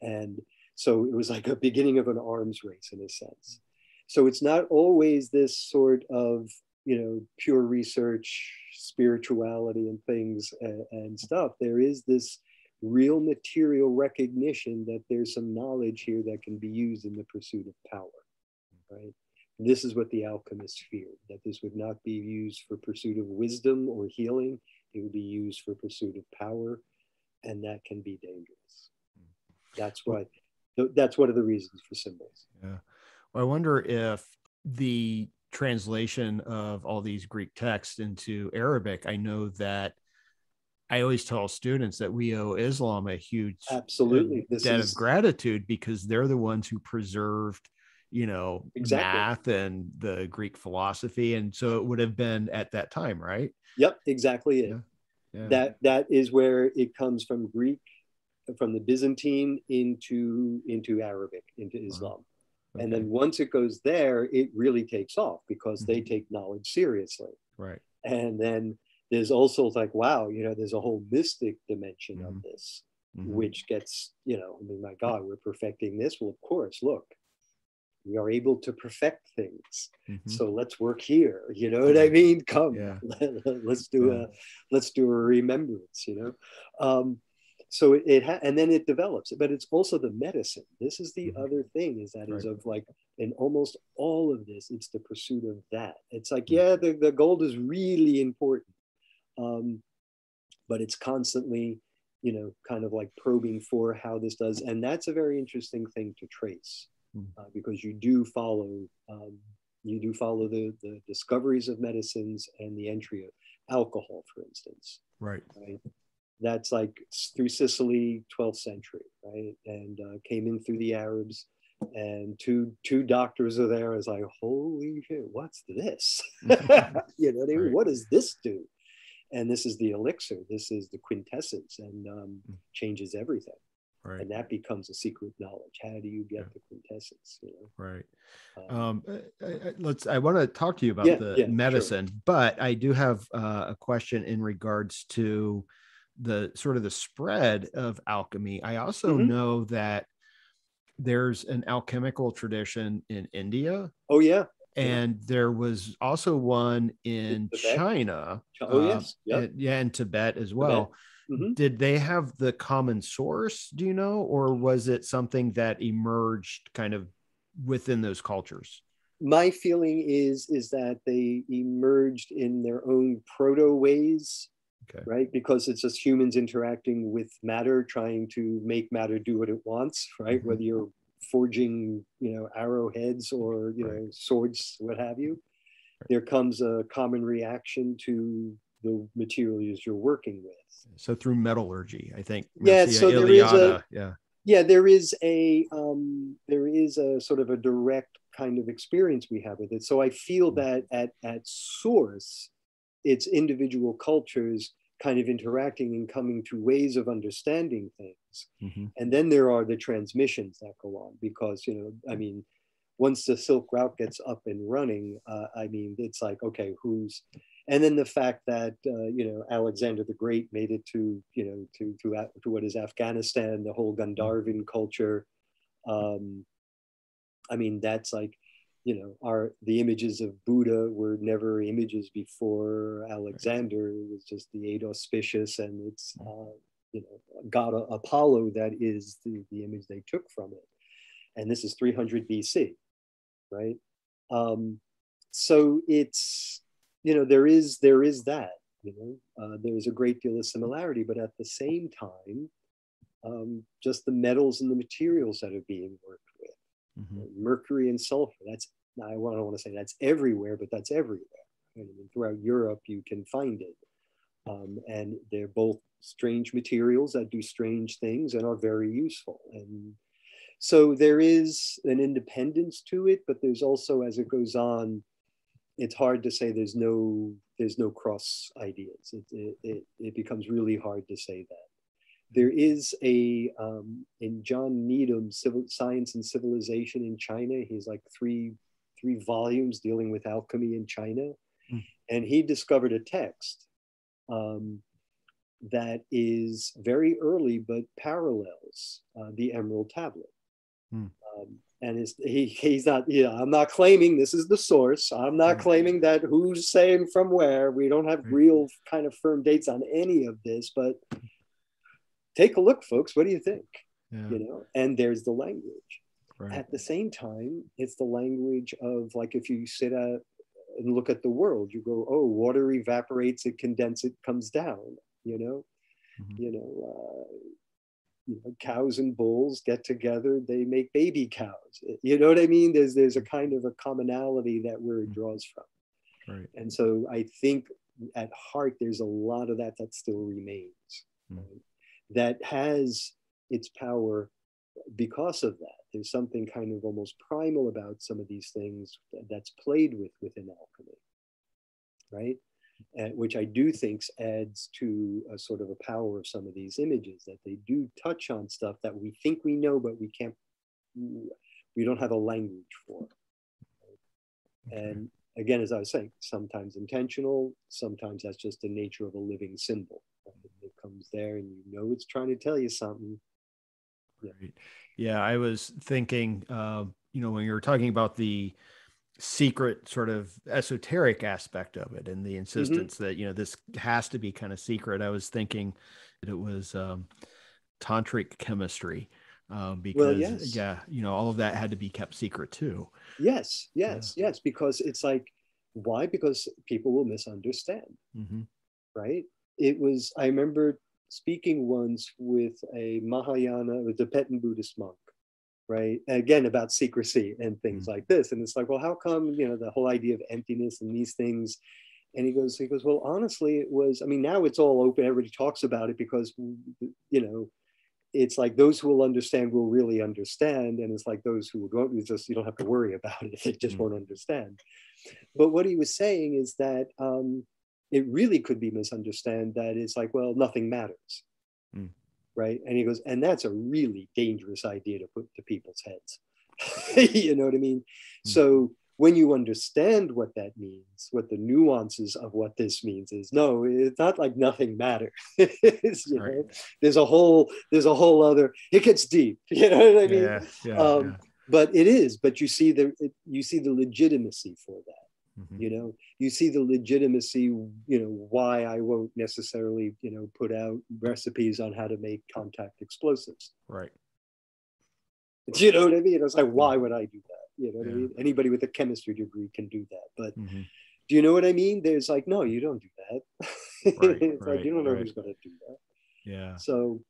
And so it was like a beginning of an arms race in a sense. So it's not always this sort of, you know, pure research, spirituality and things and, and stuff. There is this real material recognition that there's some knowledge here that can be used in the pursuit of power, right? This is what the alchemists feared that this would not be used for pursuit of wisdom or healing, it would be used for pursuit of power, and that can be dangerous. That's why, that's one of the reasons for symbols. Yeah. Well, I wonder if the translation of all these Greek texts into Arabic, I know that I always tell students that we owe Islam a huge absolutely this debt is... of gratitude because they're the ones who preserved you know exactly. math and the greek philosophy and so it would have been at that time right yep exactly. Yeah. Yeah. that that is where it comes from greek from the byzantine into into arabic into islam okay. and then once it goes there it really takes off because mm-hmm. they take knowledge seriously right and then there's also like wow you know there's a whole mystic dimension mm-hmm. of this mm-hmm. which gets you know i mean my god we're perfecting this well of course look we are able to perfect things mm-hmm. so let's work here you know what i mean come yeah. let's do yeah. a let's do a remembrance you know um, so it, it ha- and then it develops but it's also the medicine this is the mm-hmm. other thing is that right. is of like in almost all of this it's the pursuit of that it's like mm-hmm. yeah the, the gold is really important um, but it's constantly you know kind of like probing for how this does and that's a very interesting thing to trace. Uh, because you do follow um, you do follow the, the discoveries of medicines and the entry of alcohol, for instance. Right. Right. That's like through Sicily, 12th century, right? And uh, came in through the Arabs, and two two doctors are there. I like, holy shit, what's this? you know, they, right. what does this do? And this is the elixir. This is the quintessence, and um, hmm. changes everything right. and that becomes a secret knowledge how do you get yeah. the quintessence you know right um, um I, I, let's i want to talk to you about yeah, the yeah, medicine sure. but i do have uh, a question in regards to the sort of the spread of alchemy i also mm-hmm. know that there's an alchemical tradition in india oh yeah and there was also one in China. Oh yes, yep. yeah, in Tibet as well. Tibet. Mm-hmm. Did they have the common source, do you know, or was it something that emerged kind of within those cultures? My feeling is is that they emerged in their own proto ways, okay. right? Because it's just humans interacting with matter, trying to make matter do what it wants, right? Mm-hmm. Whether you're forging, you know, arrowheads or you right. know swords, what have you. Right. There comes a common reaction to the materials you're working with. So through metallurgy, I think. Yeah. so there is a yeah. Yeah, there is a um, there is a sort of a direct kind of experience we have with it. So I feel mm-hmm. that at at source, it's individual cultures kind of interacting and coming to ways of understanding things. Mm-hmm. And then there are the transmissions that go on because, you know, I mean, once the Silk Route gets up and running, uh, I mean, it's like, okay, who's, and then the fact that, uh, you know, Alexander the Great made it to, you know, to, to, to what is Afghanistan, the whole Gandharan culture. Um, I mean, that's like, you know, our the images of Buddha were never images before Alexander. It was just the eight auspicious, and it's uh, you know god Apollo that is the, the image they took from it. And this is 300 BC, right? Um, so it's you know there is there is that you know uh, there's a great deal of similarity, but at the same time, um, just the metals and the materials that are being worked Mm-hmm. Mercury and sulfur. That's I don't want to say that's everywhere, but that's everywhere. I mean, throughout Europe, you can find it, um, and they're both strange materials that do strange things and are very useful. And so there is an independence to it, but there's also, as it goes on, it's hard to say there's no there's no cross ideas. It, it, it becomes really hard to say that there is a um, in John Needham's Civil Science and Civilization in China. He's like three three volumes dealing with alchemy in China, mm. and he discovered a text um, that is very early but parallels uh, the Emerald Tablet. Mm. Um, and his, he, he's not, yeah, I'm not claiming this is the source. I'm not mm. claiming that who's saying from where. We don't have real kind of firm dates on any of this, but take a look, folks. What do you think? Yeah. You know, and there's the language. Right. At the same time, it's the language of like if you sit at and look at the world, you go, oh, water evaporates, it condenses, it comes down. You know, mm-hmm. you know. Uh, you know, cows and bulls get together, they make baby cows. You know what I mean? There's there's a kind of a commonality that where it mm-hmm. draws from. Right. And so I think at heart there's a lot of that that still remains. Mm. Right? that has its power because of that. There's something kind of almost primal about some of these things that's played with within alchemy, right? And, which I do think adds to a sort of a power of some of these images that they do touch on stuff that we think we know, but we can't, we don't have a language for. And again, as I was saying, sometimes intentional, sometimes that's just the nature of a living symbol it comes there and you know it's trying to tell you something yeah, right. yeah i was thinking uh, you know when you were talking about the secret sort of esoteric aspect of it and the mm-hmm. insistence mm-hmm. that you know this has to be kind of secret i was thinking that it was um, tantric chemistry um, because well, yes. yeah you know all of that had to be kept secret too yes yes yeah. yes because it's like why because people will misunderstand mm-hmm. right it was, I remember speaking once with a Mahayana, with a Tibetan Buddhist monk, right? And Again, about secrecy and things mm-hmm. like this. And it's like, well, how come, you know, the whole idea of emptiness and these things. And he goes, he goes, well, honestly, it was, I mean, now it's all open. Everybody talks about it because, you know, it's like those who will understand will really understand. And it's like those who won't, it's just, you don't have to worry about it. They just mm-hmm. won't understand. But what he was saying is that, um, it really could be misunderstood that it's like, well, nothing matters. Mm. Right. And he goes, and that's a really dangerous idea to put to people's heads. you know what I mean? Mm. So when you understand what that means, what the nuances of what this means is, no, it's not like nothing matters. you right. know, there's a whole, there's a whole other. It gets deep. You know what I mean? Yeah, yeah, um, yeah. But it is. But you see the you see the legitimacy for that. Mm-hmm. You know, you see the legitimacy, you know, why I won't necessarily, you know, put out recipes on how to make contact explosives. Right. Do you know what I mean? It's like, why would I do that? You know what yeah. I mean? Anybody with a chemistry degree can do that. But mm-hmm. do you know what I mean? There's like, no, you don't do that. Right, it's right, like, you don't know right. who's going to do that. Yeah. So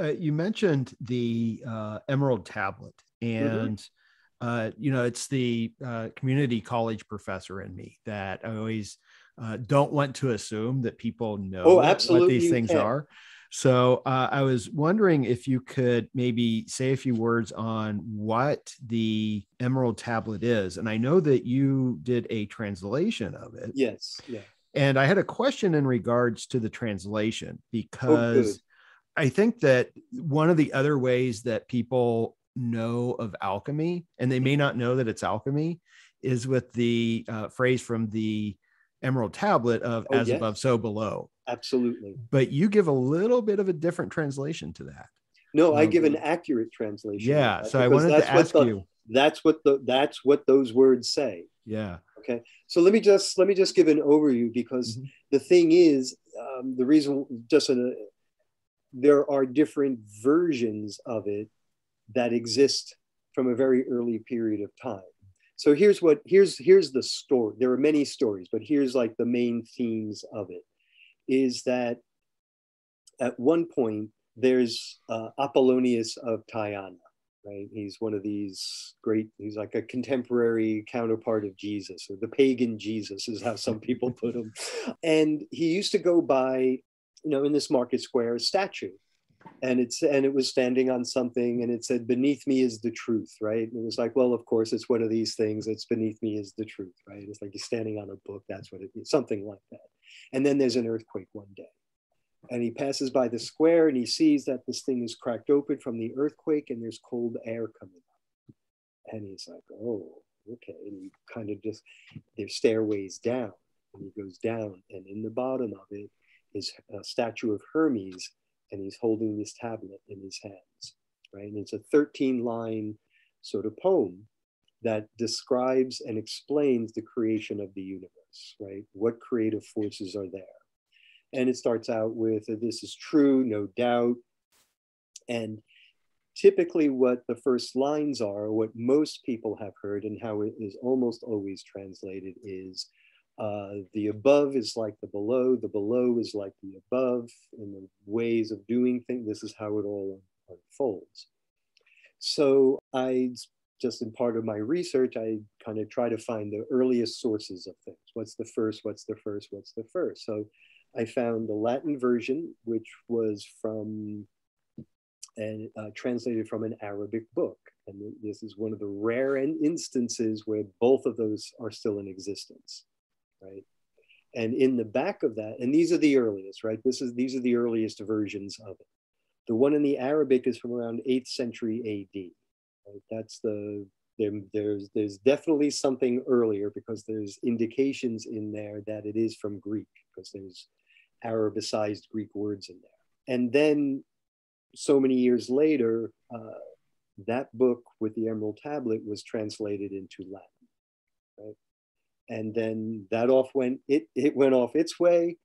uh, you mentioned the uh, Emerald Tablet Mm-hmm. and mm-hmm. Uh, you know it's the uh, community college professor in me that i always uh, don't want to assume that people know oh, what these things can. are. So uh, i was wondering if you could maybe say a few words on what the emerald tablet is and i know that you did a translation of it. Yes yeah. And i had a question in regards to the translation oh, because oh, I think that one of the other ways that people know of alchemy, and they may not know that it's alchemy, is with the uh, phrase from the Emerald Tablet of oh, "as yes. above, so below." Absolutely. But you give a little bit of a different translation to that. No, I give an accurate translation. Yeah. So I wanted to ask the, you. That's what the that's what those words say. Yeah. Okay. So let me just let me just give an overview because mm-hmm. the thing is um, the reason just a, there are different versions of it that exist from a very early period of time. So here's what here's here's the story. There are many stories, but here's like the main themes of it. Is that at one point there's uh, Apollonius of Tyana, right? He's one of these great. He's like a contemporary counterpart of Jesus, or the pagan Jesus, is how some people put him. And he used to go by, you know, in this market square, a statue and it's and it was standing on something and it said beneath me is the truth right? And it was like well of course it's one of these things it's beneath me is the truth right? It's like you're standing on a book that's what it is something like that. And then there's an earthquake one day. And he passes by the square and he sees that this thing is cracked open from the earthquake and there's cold air coming up. And he's like oh okay. And he kind of just there's stairways down and he goes down and in the bottom of it is a statue of hermes and he's holding this tablet in his hands, right? And it's a 13 line sort of poem that describes and explains the creation of the universe, right? What creative forces are there? And it starts out with uh, this is true, no doubt. And typically, what the first lines are, what most people have heard, and how it is almost always translated is uh, the above is like the below, the below is like the above, in the ways of doing things. This is how it all unfolds. So I just in part of my research, I kind of try to find the earliest sources of things. What's the first? What's the first? What's the first? So I found the Latin version, which was from and uh, translated from an Arabic book. And this is one of the rare instances where both of those are still in existence right? And in the back of that, and these are the earliest, right? This is these are the earliest versions of it. The one in the Arabic is from around 8th century AD. Right? That's the there, there's there's definitely something earlier because there's indications in there that it is from Greek because there's Arabicized Greek words in there. And then so many years later, uh, that book with the Emerald Tablet was translated into Latin. And then that off went it it went off its way.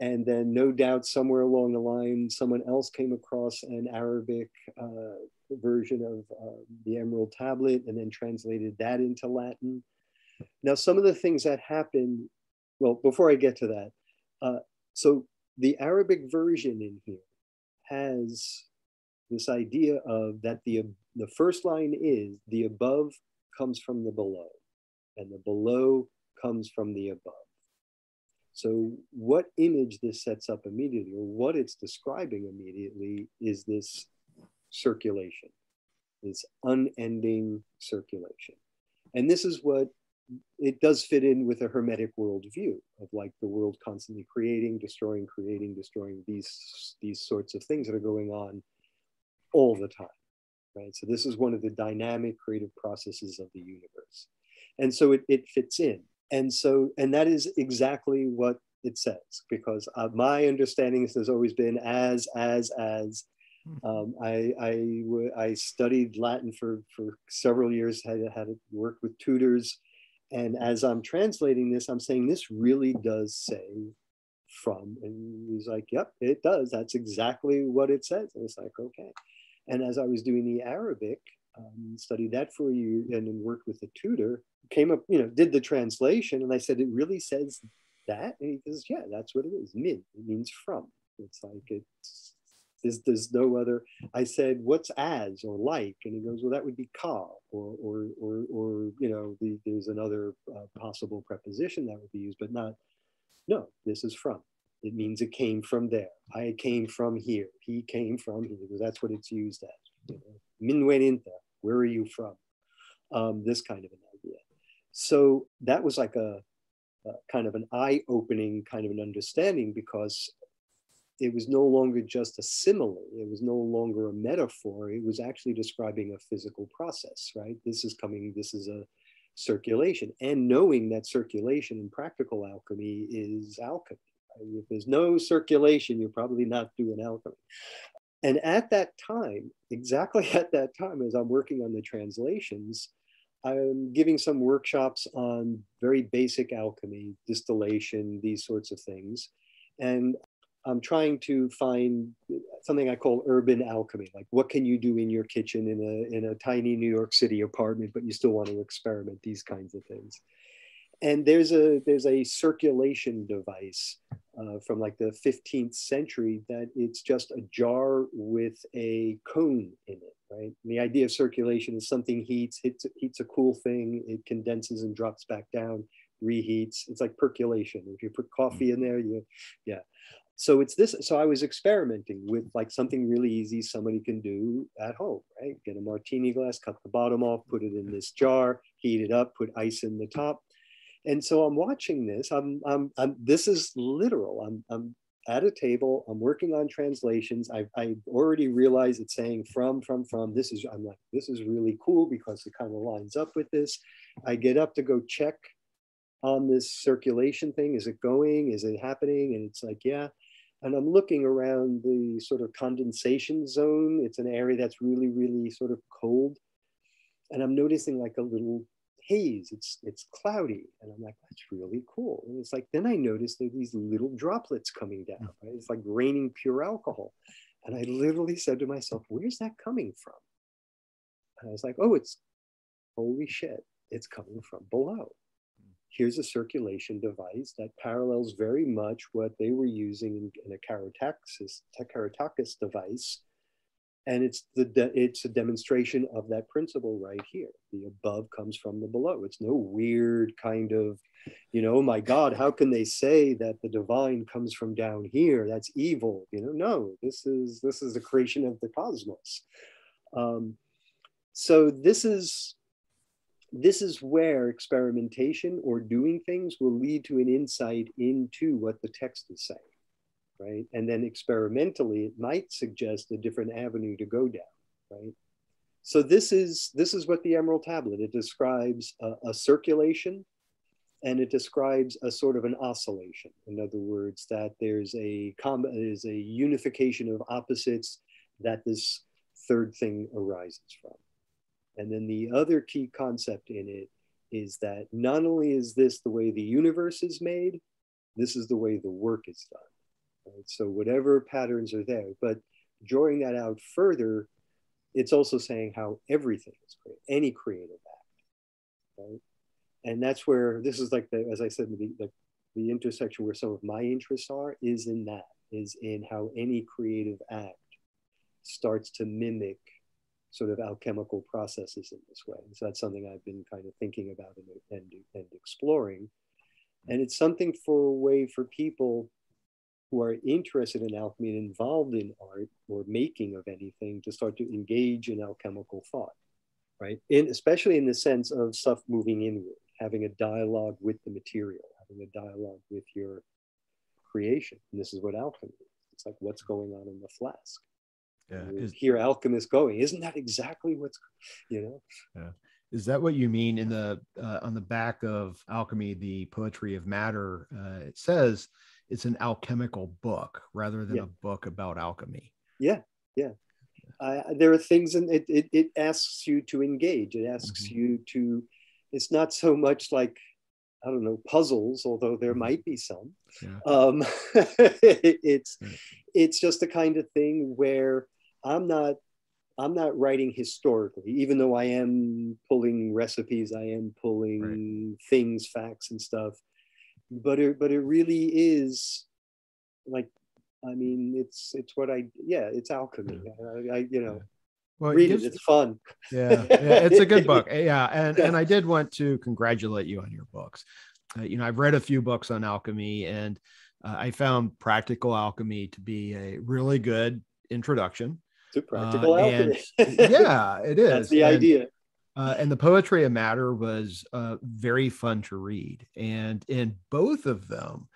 And then no doubt somewhere along the line someone else came across an arabic uh, version of uh, the emerald tablet and then translated that into latin. Now some of the things that happened well before i get to that uh, so the arabic version in here has this idea of that the the first line is the above comes from the below. And the below comes from the above. So, what image this sets up immediately, or what it's describing immediately, is this circulation, this unending circulation. And this is what it does fit in with a hermetic worldview of like the world constantly creating, destroying, creating, destroying these, these sorts of things that are going on all the time. Right. So this is one of the dynamic creative processes of the universe. And so it, it fits in and so and that is exactly what it says because uh, my understanding has always been as as as hmm. um, I, I, I studied Latin for, for several years, had, had to work with tutors. And as I'm translating this, I'm saying this really does say from. And he's like, yep, it does. That's exactly what it says. And it's like, okay. And as I was doing the Arabic, um, studied that for a year and then worked with a tutor, came up, you know, did the translation. And I said, it really says that? And he says, yeah, that's what it is. Min, it means from. It's like it's There's, there's no other. I said, what's as or like? And he goes, well, that would be ka, or, or, or, or you know, the, there's another uh, possible preposition that would be used, but not, no, this is from. It means it came from there. I came from here. He came from here, that's what it's used as. You know, where are you from? Um, this kind of an idea. So that was like a, a kind of an eye-opening kind of an understanding because it was no longer just a simile. It was no longer a metaphor. It was actually describing a physical process, right? This is coming, this is a circulation. And knowing that circulation in practical alchemy is alchemy. Right? If there's no circulation, you're probably not doing alchemy. And at that time, exactly at that time, as I'm working on the translations, I'm giving some workshops on very basic alchemy, distillation, these sorts of things. And I'm trying to find something I call urban alchemy. Like, what can you do in your kitchen in a, in a tiny New York City apartment, but you still want to experiment, these kinds of things. And there's a, there's a circulation device uh, from like the 15th century that it's just a jar with a cone in it, right? And the idea of circulation is something heats, hits, heats a cool thing, it condenses and drops back down, reheats. It's like percolation. If you put coffee in there, you, yeah so it's this so i was experimenting with like something really easy somebody can do at home right get a martini glass cut the bottom off put it in this jar heat it up put ice in the top and so i'm watching this i'm i'm, I'm this is literal i'm i'm at a table i'm working on translations. I i already realize it's saying from from from. This is i'm like this is really cool because it kind of lines up with this. I get up to go check on this circulation thing. Is it going? Is it happening? And it's like yeah. And I'm looking around the sort of condensation zone. It's an area that's really, really sort of cold. And I'm noticing like a little haze. It's it's cloudy. And I'm like, that's really cool. And it's like, then I noticed there these little droplets coming down. Mm. Right? It's like raining pure alcohol. And I literally said to myself, where's that coming from? And I was like, oh, it's holy shit, it's coming from below here's a circulation device that parallels very much what they were using in, in a kerotakis, kerotakis device. And it's, the it's a demonstration of that principle right here. The above comes from the below. It's no weird kind of, you know, my God, how can they say that the divine comes from down here? That's evil. You know, no, this is this is the creation of the cosmos. Um, so this is this is where experimentation or doing things will lead to an insight into what the text is saying, right? And then experimentally, it might suggest a different avenue to go down, right? So this is this is what the Emerald Tablet. It describes a, a circulation, and it describes a sort of an oscillation. In other words, that there's a is a unification of opposites that this third thing arises from. And then the other key concept in it is that not only is this the way the universe is made, this is the way the work is done. Right? So whatever patterns are there, but drawing that out further, it's also saying how everything is created, any creative act, right? And that's where this is like the, as I said, the, the, the intersection where some of my interests are is in that, is in how any creative act starts to mimic sort of alchemical processes in this way. So that's something I've been kind of thinking about and, and, and exploring. And it's something for a way for people who are interested in alchemy and involved in art or making of anything to start to engage in alchemical thought, right? And especially in the sense of stuff moving inward, having a dialogue with the material, having a dialogue with your creation. And this is what alchemy is. It's like what's going on in the flask yeah is, hear alchemists going isn't that exactly what's you know yeah is that what you mean in the uh, on the back of alchemy the poetry of matter uh, it says it's an alchemical book rather than yeah. a book about alchemy yeah yeah uh, there are things and it, it, it asks you to engage it asks mm-hmm. you to it's not so much like I don't know puzzles, although there mm-hmm. might be some. Yeah. Um, it's right. it's just a kind of thing where I'm not I'm not writing historically, even though I am pulling recipes, I am pulling right. things, facts, and stuff. But it, but it really is like I mean, it's it's what I yeah, it's alchemy. I, I you know, Well, read gives- it. It's fun. yeah, yeah, it's a good book. Yeah, and and I did want to congratulate you on your books. Uh, you know, I've read a few books on alchemy, and uh, I found Practical Alchemy to be a really good introduction. To practical Uh, alchemy. yeah, it is. That's the And- idea. Uh, and the poetry of matter was uh, very fun to read. And in both of them,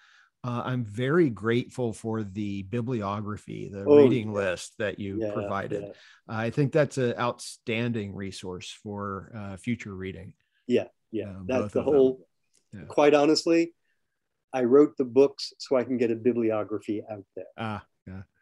uh, I'm very grateful for the bibliography, the Oh, reading yeah. list that you Yeah, provided. yeah. I think that's an outstanding resource for uh, future reading. Yeah, Um, that's the whole. Yeah. Quite honestly, I wrote the books so I can get a bibliography out there. Ah,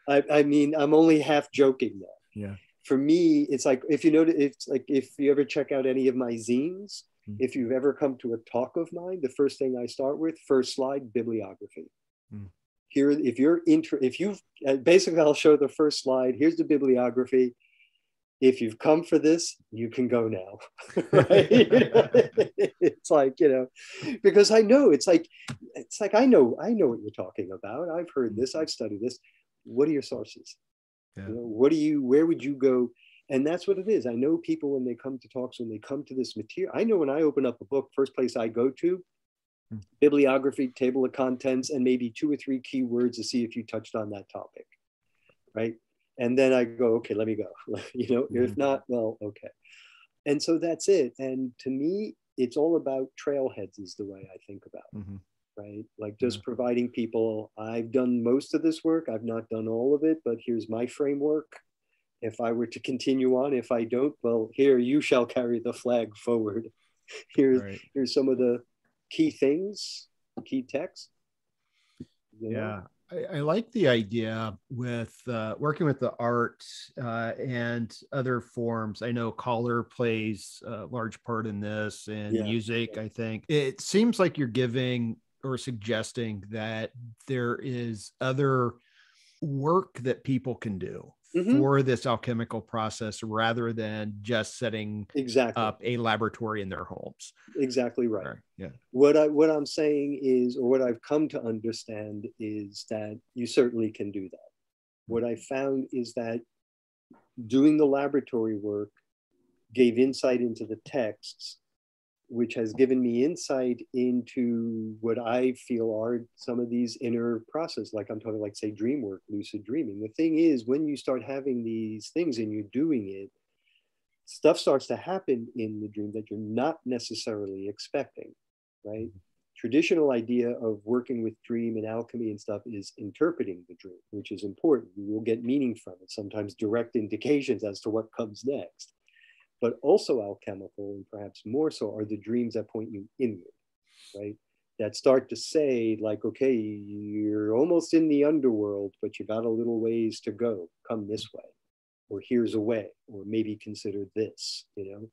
I, I mean, I'm only half joking there. yeah. For me, it's like if you notice, it's like if you ever check out any of my zines, Hmm. if you've ever come to a talk of mine, the first thing I start with, first slide, bibliography. Hmm. Here, if you're inter, if you've uh, basically, I'll show the first slide. Here's the bibliography. If you've come for this, you can go now. it's like you know, because I know it's like it's like I know I know what you're talking about. I've heard this. I've studied this. What are your sources? Yeah. You know, what do you? Where would you go? And that's what it is. I know people when they come to talks, when they come to this material. I know when I open up a book, first place I go to, Hmm. bibliography, table of contents, and maybe two or three keywords to see if you touched on that topic, right? And then I go, okay, let me go. you know, if Mhm. not, well, okay. And so that's it. And to me, it's all about trailheads, is the way I think about it Mhm. Right? Like just providing people, I've done most of this work, I've not done all of it, but here's my framework. If I were to continue on, if I don't, well, here you shall carry the flag forward. Here's Right. here's some of the key things, key text. you know? Yeah, I, I like the idea with uh, working with the art uh, and other forms. I know color plays a large part in this, and Yeah, music. I think it seems like you're giving or suggesting that there is other work that people can do Mhm. for this alchemical process rather than just setting Exactly. up a laboratory in their homes. exactly right. Right. Yeah. what I what I'm saying is, or what I've come to understand is that you certainly can do that. What I found is that doing the laboratory work gave insight into the texts, which has given me insight into what I feel are some of these inner process, like I'm talking like say dream work, lucid dreaming. The thing is, when you start having these things and you're doing it, stuff starts to happen in the dream that you're not necessarily expecting right? Mm-hmm. Traditional idea of working with dream and alchemy and stuff is interpreting the dream, which is important. You will get meaning from it, sometimes direct indications as to what comes next. But also alchemical, and perhaps more so, are the dreams that point you inward, right? That start to say, like, okay, you're almost in the underworld, but you got a little ways to go. Come this way, or here's a way, or maybe consider this, you know?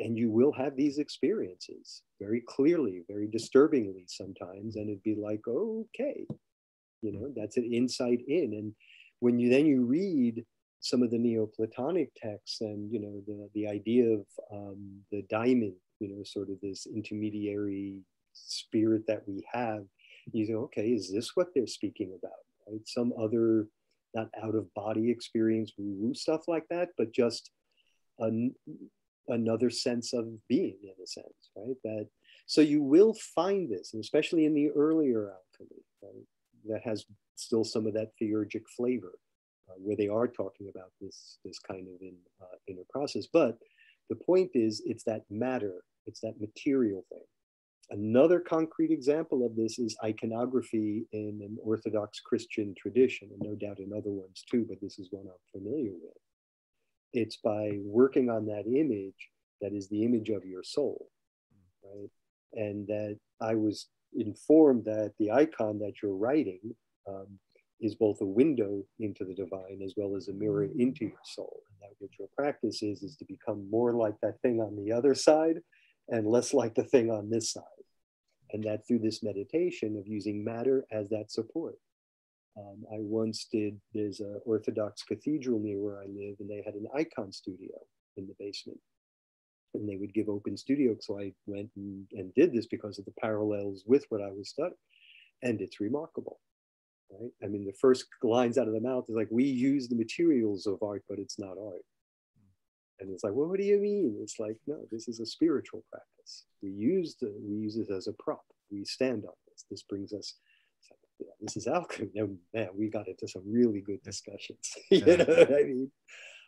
and you will have these experiences very clearly very disturbingly sometimes and it'd be like okay you know that's an insight in and when you then you read some of the neoplatonic texts and you know the the idea of um, the daimon you know sort of this intermediary spirit that we have. You go okay is this what they're speaking about? Right? Some other not out of body experience woo stuff like that but just an, another sense of being in a sense right? That so you will find this and especially in the earlier alchemy right, that has still some of that theurgic flavor where they are talking about this this kind of in, uh, inner process. But the point is it's that matter it's that material thing. Another concrete example of this is iconography in an orthodox christian tradition and no doubt in other ones too but this is one i'm familiar with. It's by working on that image that is the image of your soul right? And that i was informed that the icon that you're writing um, is both a window into the divine as well as a mirror into your soul and that what your practice is is to become more like that thing on the other side and less like the thing on this side and that through this meditation of using matter as that support um, I once did, there's an Orthodox cathedral near where I live, and they had an icon studio in the basement. And they would give open studio. So I went and, and did this because of the parallels with what I was studying. And it's remarkable. Right? I mean, the first lines out of the mouth is like, we use the materials of art, but it's not art. And it's like, well, what do you mean? It's like, no, this is a spiritual practice. We use the, we use it as a prop. We stand on this. This brings us. Like, yeah, this is alchemy. Now, man, we got into some really good discussions. you know what I mean?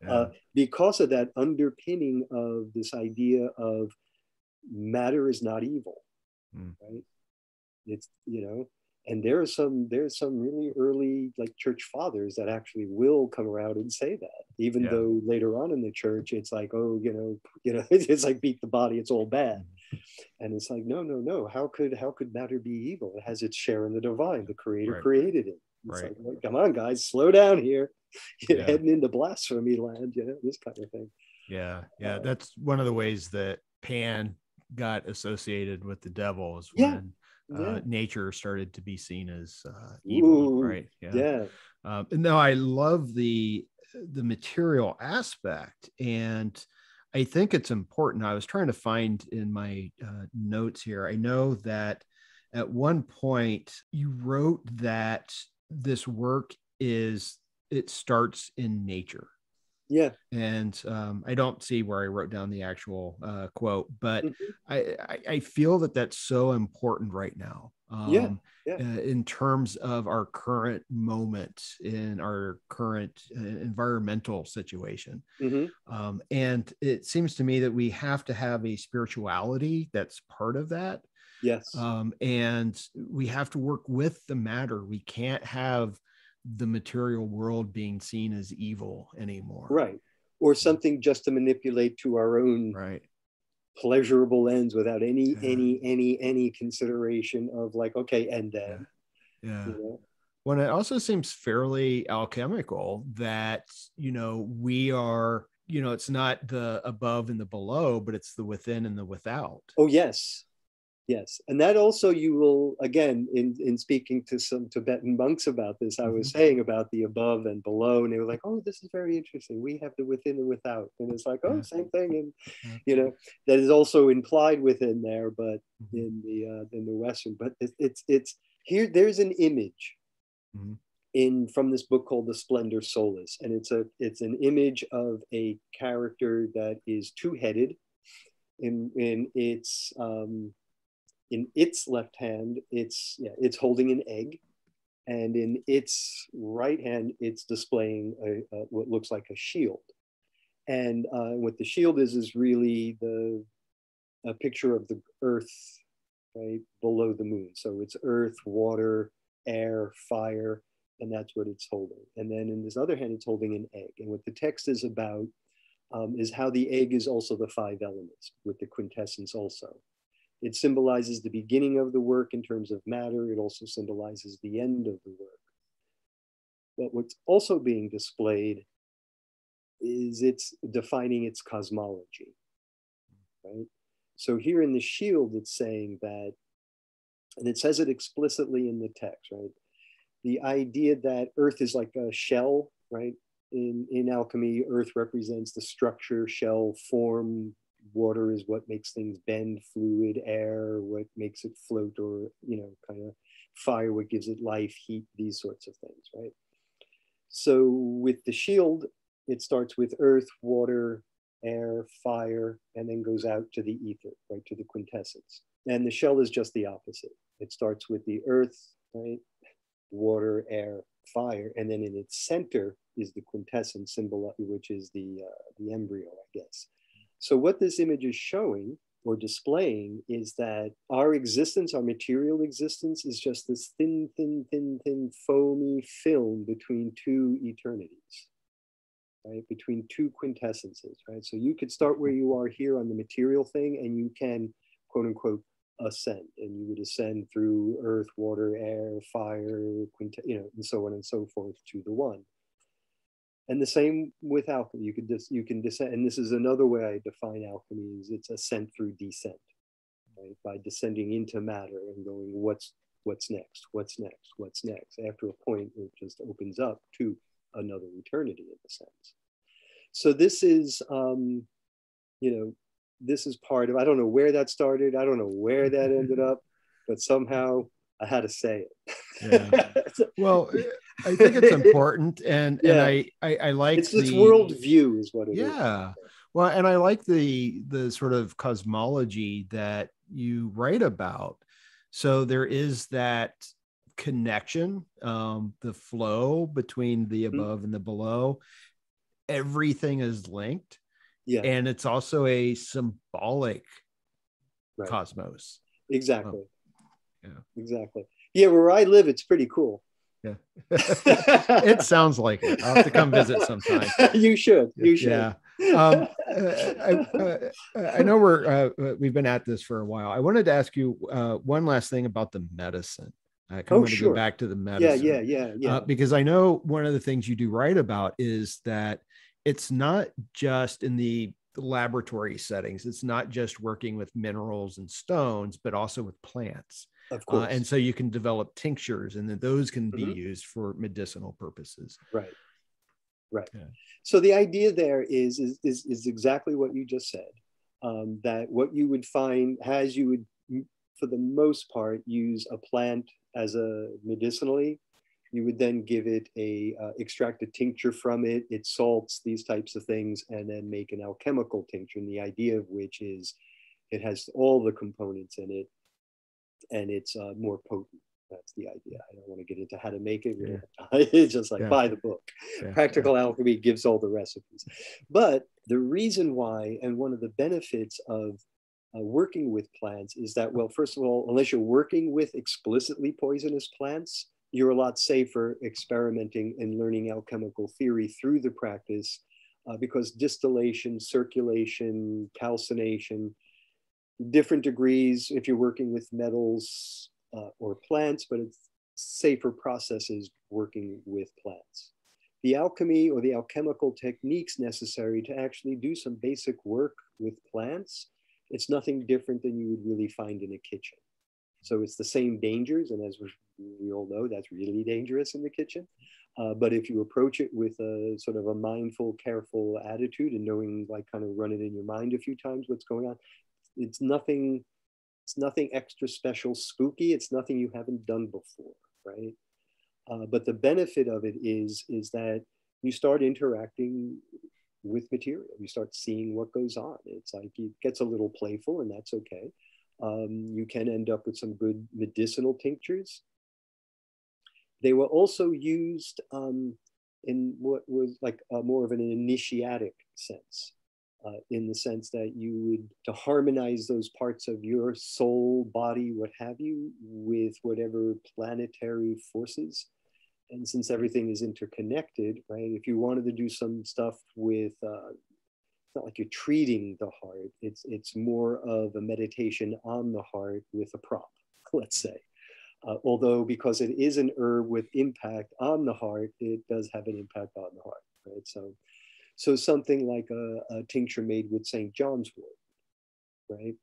Yeah. Uh, because of that underpinning of this idea of matter is not evil, mm. right? It's you know, and there are some there's some really early like church fathers that actually will come around and say that even yeah. though later on in the church it's like oh you know you know it's like beat the body it's all bad mm-hmm. and it's like no no no how could how could matter be evil it has its share in the divine the creator right. created it it's right. like come on guys slow down here you're yeah. heading into blasphemy land you know this kind of thing yeah yeah uh, that's one of the ways that pan got associated with the devil is when yeah uh, nature started to be seen as uh, evil, Ooh, right? Yeah. yeah. Um, and now I love the the material aspect, and I think it's important. I was trying to find in my uh, notes here. I know that at one point you wrote that this work is it starts in nature yeah. And um, I don't see where I wrote down the actual uh, quote, but mm-hmm. I, I, I, feel that that's so important right now. Um, yeah. yeah. Uh, in terms of our current moment in our current uh, environmental situation. Mm-hmm. Um, and it seems to me that we have to have a spirituality that's part of that. Yes. Um, and we have to work with the matter. We can't have the material world being seen as evil anymore. Right. Or something just to manipulate to our own right pleasurable ends without any yeah. any any any consideration of like okay and then yeah, yeah. You know? when it also seems fairly alchemical that you know we are you know it's not the above and the below but it's the within and the without oh yes Yes, and that also you will again in in speaking to some Tibetan monks about this. I was mm-hmm. saying about the above and below, and they were like, "Oh, this is very interesting. We have the within and without," and it's like, "Oh, same thing." And you know that is also implied within there, but mm-hmm. in the uh, in the Western. But it, it's it's here. There's an image mm-hmm. in from this book called The Splendor Solis, and it's a it's an image of a character that is two headed. In in its um, in its left hand, it's yeah, it's holding an egg, and in its right hand, it's displaying a, a, what looks like a shield. And uh, what the shield is is really the a picture of the Earth, right below the moon. So it's Earth, water, air, fire, and that's what it's holding. And then in this other hand, it's holding an egg. And what the text is about um, is how the egg is also the five elements, with the quintessence also. It symbolizes the beginning of the work in terms of matter. It also symbolizes the end of the work. But what's also being displayed is it's defining its cosmology, right? So here in the shield, it's saying that, and it says it explicitly in the text, right? The idea that Earth is like a shell, right? In, in alchemy, Earth represents the structure, shell, form, water is what makes things bend, fluid, air, what makes it float, or, you know, kind of fire, what gives it life, heat, these sorts of things, right? So with the shield, it starts with earth, water, air, fire, and then goes out to the ether, right, to the quintessence. And the shell is just the opposite. It starts with the earth, right, water, air, fire, and then in its center is the quintessence symbol, which is the uh, the embryo, I guess. So what this image is showing or displaying is that our existence, our material existence, is just this thin, thin, thin, thin, foamy film between two eternities, right? Between two quintessences, right? So you could start where you are here on the material thing, and you can, quote unquote, ascend, and you would ascend through earth, water, air, fire, quint- you know, and so on and so forth to the one. And the same with alchemy. You can just you can descend, and this is another way I define alchemy: is it's ascent through descent, right? By descending into matter and going, what's what's next? What's next? What's next? After a point, it just opens up to another eternity in a sense. So this is, um, you know, this is part of. I don't know where that started. I don't know where that ended up, but somehow I had to say it. Yeah. well, I think it's important, and yeah. and I, I, I like it's this worldview is what it yeah. is. yeah. Well, and I like the the sort of cosmology that you write about. So there is that connection, um, the flow between the mm-hmm. above mm-hmm. and the below. Everything is linked. Yeah. And it's also a symbolic right. cosmos. Exactly. Um, yeah. Exactly. Yeah, where I live, it's pretty cool. Yeah. it sounds like it. I'll have to come visit sometime. you should. You should. Yeah. Um, uh, I, uh, I, know we're uh, uh, we've been at this for a while. I wanted to ask you uh, one last thing about the medicine. I kind of oh, want to sure. go back to the medicine. Yeah, yeah, yeah, yeah. Because I know one of the things you do write about is that it's not just in the laboratory settings. It's not just working with minerals and stones, but also with plants. Of course. Uh, and so you can develop tinctures, and then those can be mm-hmm. used for medicinal purposes. Right. Right. Yeah. So the idea there is, is is is exactly what you just said. Um, that what you would find has you would, for the most part, use a plant as a medicinally you would then give it a uh, extract a tincture from it, it salts, these types of things, and then make an alchemical tincture. And the idea of which is it has all the components in it and it's uh, more potent. That's the idea. I don't want to get into how to make it. Yeah. it's just like yeah. buy the book. Yeah. Practical Alchemy gives all the recipes. But the reason why, and one of the benefits of uh, working with plants is that, well, first of all, unless you're working with explicitly poisonous plants, you're a lot safer experimenting and learning alchemical theory through the practice uh, because distillation, circulation, calcination, different degrees if you're working with metals uh, or plants, but it's safer processes working with plants. The alchemy or the alchemical techniques necessary to actually do some basic work with plants, it's nothing different than you would really find in a kitchen. So it's the same dangers, and as we all know, that's really dangerous in the kitchen. Uh, but if you approach it with a sort of a mindful, careful attitude and knowing, like, kind of run it in your mind a few times, what's going on, it's nothing. It's nothing extra special, spooky. It's nothing you haven't done before, right? Uh, but the benefit of it is is that you start interacting with material. You start seeing what goes on. It's like it gets a little playful, and that's okay. Um, you can end up with some good medicinal tinctures. They were also used um, in what was like more of an initiatic sense, uh, in the sense that you would to harmonize those parts of your soul, body, what have you, with whatever planetary forces. And since everything is interconnected, right? If you wanted to do some stuff with uh, it's not like you're treating the heart. It's it's more of a meditation on the heart with a prop, let's say. Uh, although because it is an herb with impact on the heart, it does have an impact on the heart, right? So, so something like a, a tincture made with St. John's wort, right?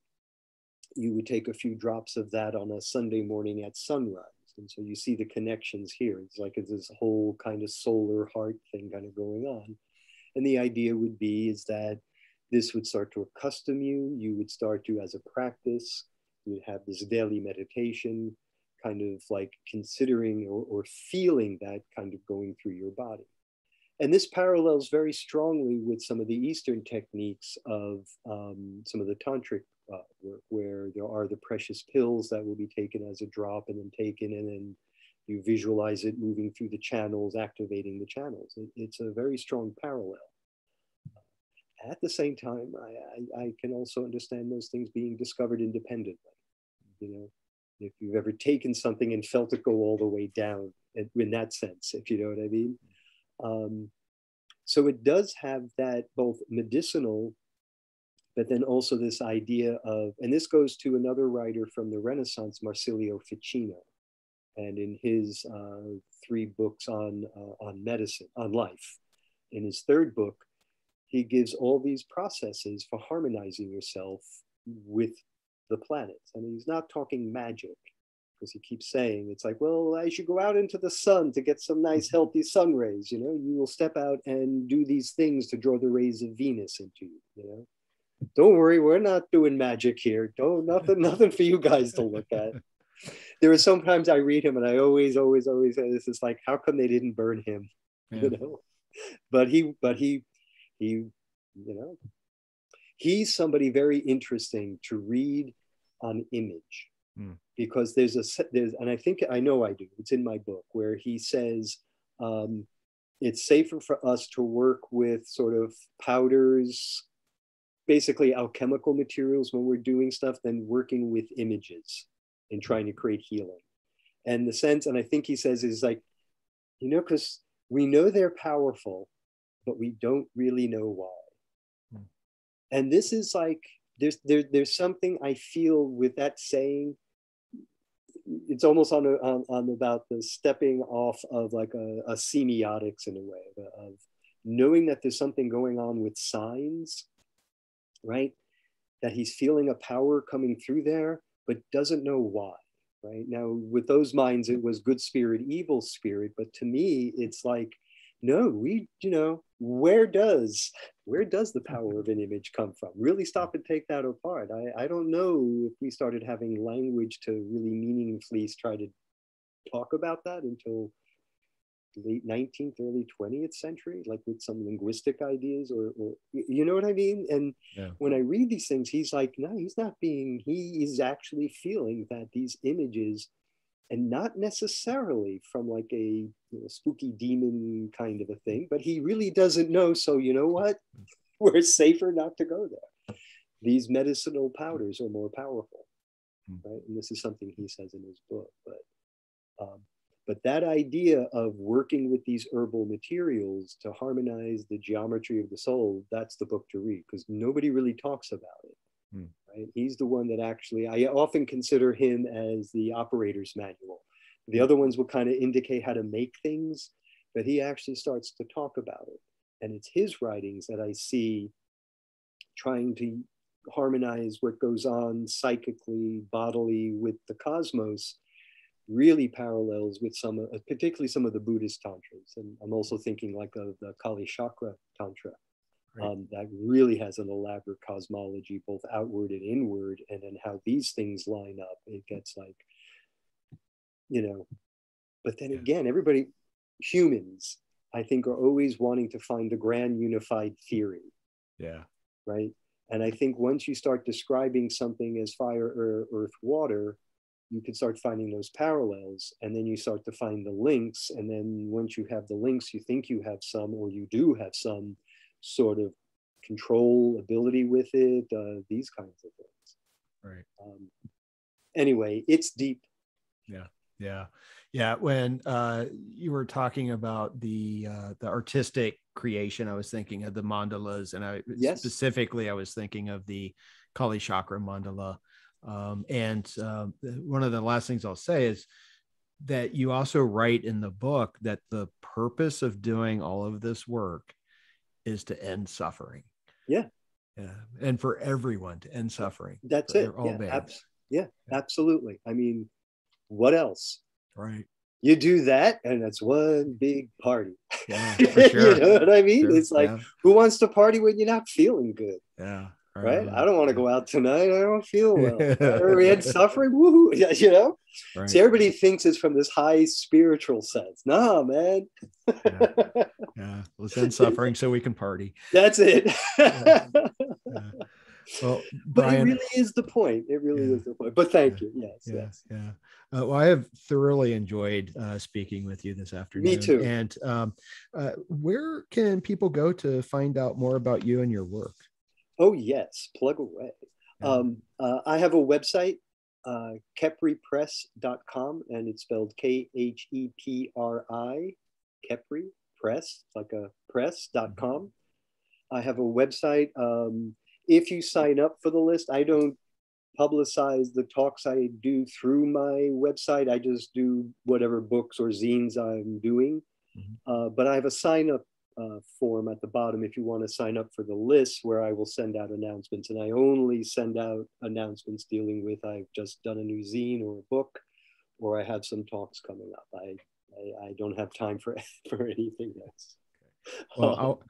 You would take a few drops of that on a Sunday morning at sunrise. And so you see the connections here. It's like it's this whole kind of solar heart thing kind of going on. And the idea would be is that this would start to accustom you. You would start to, as a practice, you'd have this daily meditation, kind of like considering or, or feeling that kind of going through your body. And this parallels very strongly with some of the Eastern techniques of um, some of the tantric uh, work, where there are the precious pills that will be taken as a drop and then taken and then you visualize it moving through the channels, activating the channels. It, it's a very strong parallel. At the same time, I, I, I, can also understand those things being discovered independently. You know, if you've ever taken something and felt it go all the way down, in that sense, if you know what I mean. Um, so it does have that both medicinal, but then also this idea of, and this goes to another writer from the Renaissance, Marsilio Ficino and in his uh, three books on, uh, on medicine, on life. In his third book, he gives all these processes for harmonizing yourself with the planets. And he's not talking magic, because he keeps saying it's like, well, as you go out into the sun to get some nice, mm-hmm. healthy sun rays, you know, you will step out and do these things to draw the rays of Venus into you, you know. Don't worry, we're not doing magic here. Don't nothing, nothing for you guys to look at. there are sometimes I read him and I always, always, always say this is like, how come they didn't burn him? Yeah. You know, but he, but he, he, you know, he's somebody very interesting to read on image mm. because there's a there's and I think I know I do. It's in my book where he says um, it's safer for us to work with sort of powders, basically alchemical materials when we're doing stuff than working with images and trying to create healing. And the sense, and I think he says, is like, you know, because we know they're powerful, but we don't really know why. Hmm. And this is like, there's, there, there's something I feel with that saying. It's almost on, a, on, on about the stepping off of like a, a semiotics in a way of knowing that there's something going on with signs, right? That he's feeling a power coming through there, but doesn't know why right now with those minds it was good spirit evil spirit but to me it's like no we you know where does where does the power of an image come from really stop and take that apart i, I don't know if we started having language to really meaningfully try to talk about that until late 19th, early 20th century, like with some linguistic ideas, or, or you know what I mean? And yeah. when I read these things, he's like, no, he's not being, he is actually feeling that these images, and not necessarily from like a you know, spooky demon kind of a thing, but he really doesn't know. So, you know what? We're safer not to go there. These medicinal powders are more powerful, hmm. right? And this is something he says in his book. But um, but that idea of working with these herbal materials to harmonize the geometry of the soul, that's the book to read because nobody really talks about it. Hmm. Right? He's the one that actually, I often consider him as the operator's manual. The other ones will kind of indicate how to make things, but he actually starts to talk about it. And it's his writings that I see trying to harmonize what goes on psychically, bodily with the cosmos really parallels with some, particularly some of the Buddhist tantras. And I'm also thinking like of the Kalachakra Tantra. Um, that really has an elaborate cosmology, both outward and inward, and then how these things line up. It gets like, you know, but then again, everybody, humans, I think, are always wanting to find the grand unified theory. Yeah. Right. And I think once you start describing something as fire, earth, water, you can start finding those parallels and then you start to find the links and then once you have the links you think you have some or you do have some sort of control ability with it uh, these kinds of things. Right. Um, anyway it's deep. Yeah yeah yeah. When uh, you were talking about the uh, the artistic creation i was thinking of the mandalas and i yes. specifically i was thinking of the Kalachakra mandala. Um, and uh, one of the last things I'll say is that you also write in the book that the purpose of doing all of this work is to end suffering. Yeah. Yeah. And for everyone to end suffering. That's it. All yeah, ab- yeah, yeah, absolutely. I mean, what else? Right. You do that, and it's one big party. Yeah, For sure. you know what I mean? Sure. It's like, yeah. who wants to party when you're not feeling good? Yeah right? I don't want to go out tonight. I don't feel well. we had suffering. Woohoo! Yeah, you know. Right. See, everybody thinks it's from this high spiritual sense. Nah, man. yeah. yeah. Let's end suffering so we can party. That's it. yeah. Yeah. Well, Brian, but it really is the point. It really is the point. But thank you. Yes. Yeah. Yes. Yeah. Uh, well, I have thoroughly enjoyed uh, speaking with you this afternoon. Me too. And um, uh, where can people go to find out more about you and your work? Oh, yes, plug away. Um, uh, I have a website, uh, khepripress.com, and it's spelled K H E P R I, Khepri Press, like a press.com. Mm-hmm. I have a website. Um, if you sign up for the list, I don't publicize the talks I do through my website. I just do whatever books or zines I'm doing. Mm-hmm. Uh, but I have a sign up uh, form at the bottom if you want to sign up for the list where I will send out announcements. And I only send out announcements dealing with I've just done a new zine or a book, or I have some talks coming up. I I, I don't have time for for anything else. Well, I'll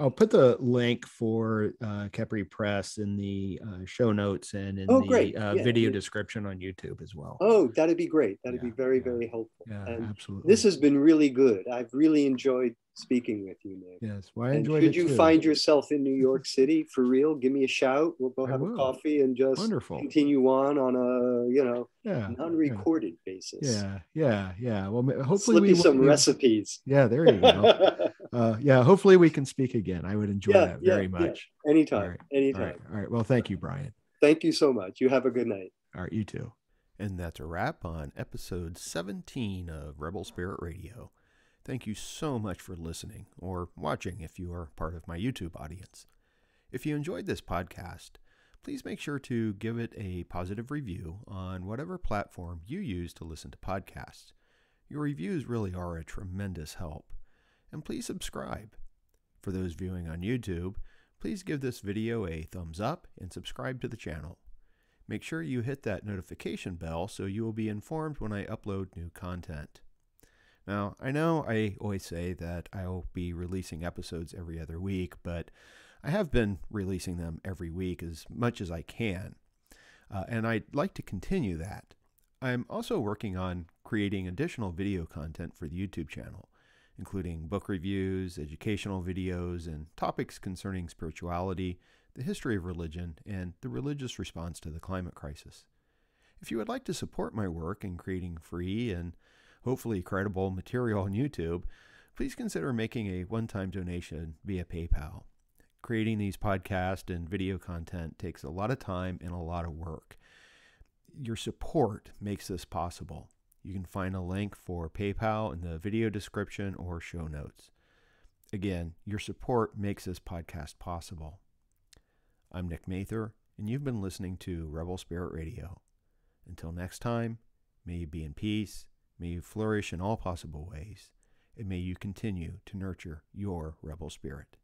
I'll put the link for uh, Press in the uh, show notes and in Oh, the great. uh, Yeah, video yeah. description on YouTube as well. Oh, that'd be great. That'd be very, yeah. very helpful. yeah, and absolutely. this has been really good. I've really enjoyed speaking with you, Nick. yes. Well, I And enjoyed should it you too. find yourself in New York City for real, give me a shout. We'll go have a coffee and just wonderful. continue on on a you know Yeah. non-recorded basis. Yeah. Yeah. Yeah. Well, ma- hopefully Slip we you will some be- recipes. Yeah. There you go. uh, yeah. Hopefully we can speak again. I would enjoy Yeah, that very yeah. much. anytime, All right. anytime. All right. All right. Well, thank you, Brian. Thank you so much. You have a good night. All right. You too. And that's a wrap on episode 17 of Rebel Spirit Radio. Thank you so much for listening or watching if you are part of my YouTube audience. If you enjoyed this podcast, please make sure to give it a positive review on whatever platform you use to listen to podcasts. Your reviews really are a tremendous help. And please subscribe. For those viewing on YouTube, please give this video a thumbs up and subscribe to the channel. Make sure you hit that notification bell so you will be informed when I upload new content. Now, I know I always say that I'll be releasing episodes every other week, but I have been releasing them every week as much as I can. Uh, and I'd like to continue that. I'm also working on creating additional video content for the YouTube channel, including book reviews, educational videos, and topics concerning spirituality, the history of religion, and the religious response to the climate crisis. If you would like to support my work in creating free and hopefully credible material on YouTube, please consider making a one time donation via PayPal. Creating these podcast and video content takes a lot of time and a lot of work. Your support makes this possible. You can find a link for PayPal in the video description or show notes. Again, your support makes this podcast possible. I'm Nick Mather, and you've been listening to Rebel Spirit Radio. Until next time, may you be in peace, may you flourish in all possible ways, and may you continue to nurture your rebel spirit.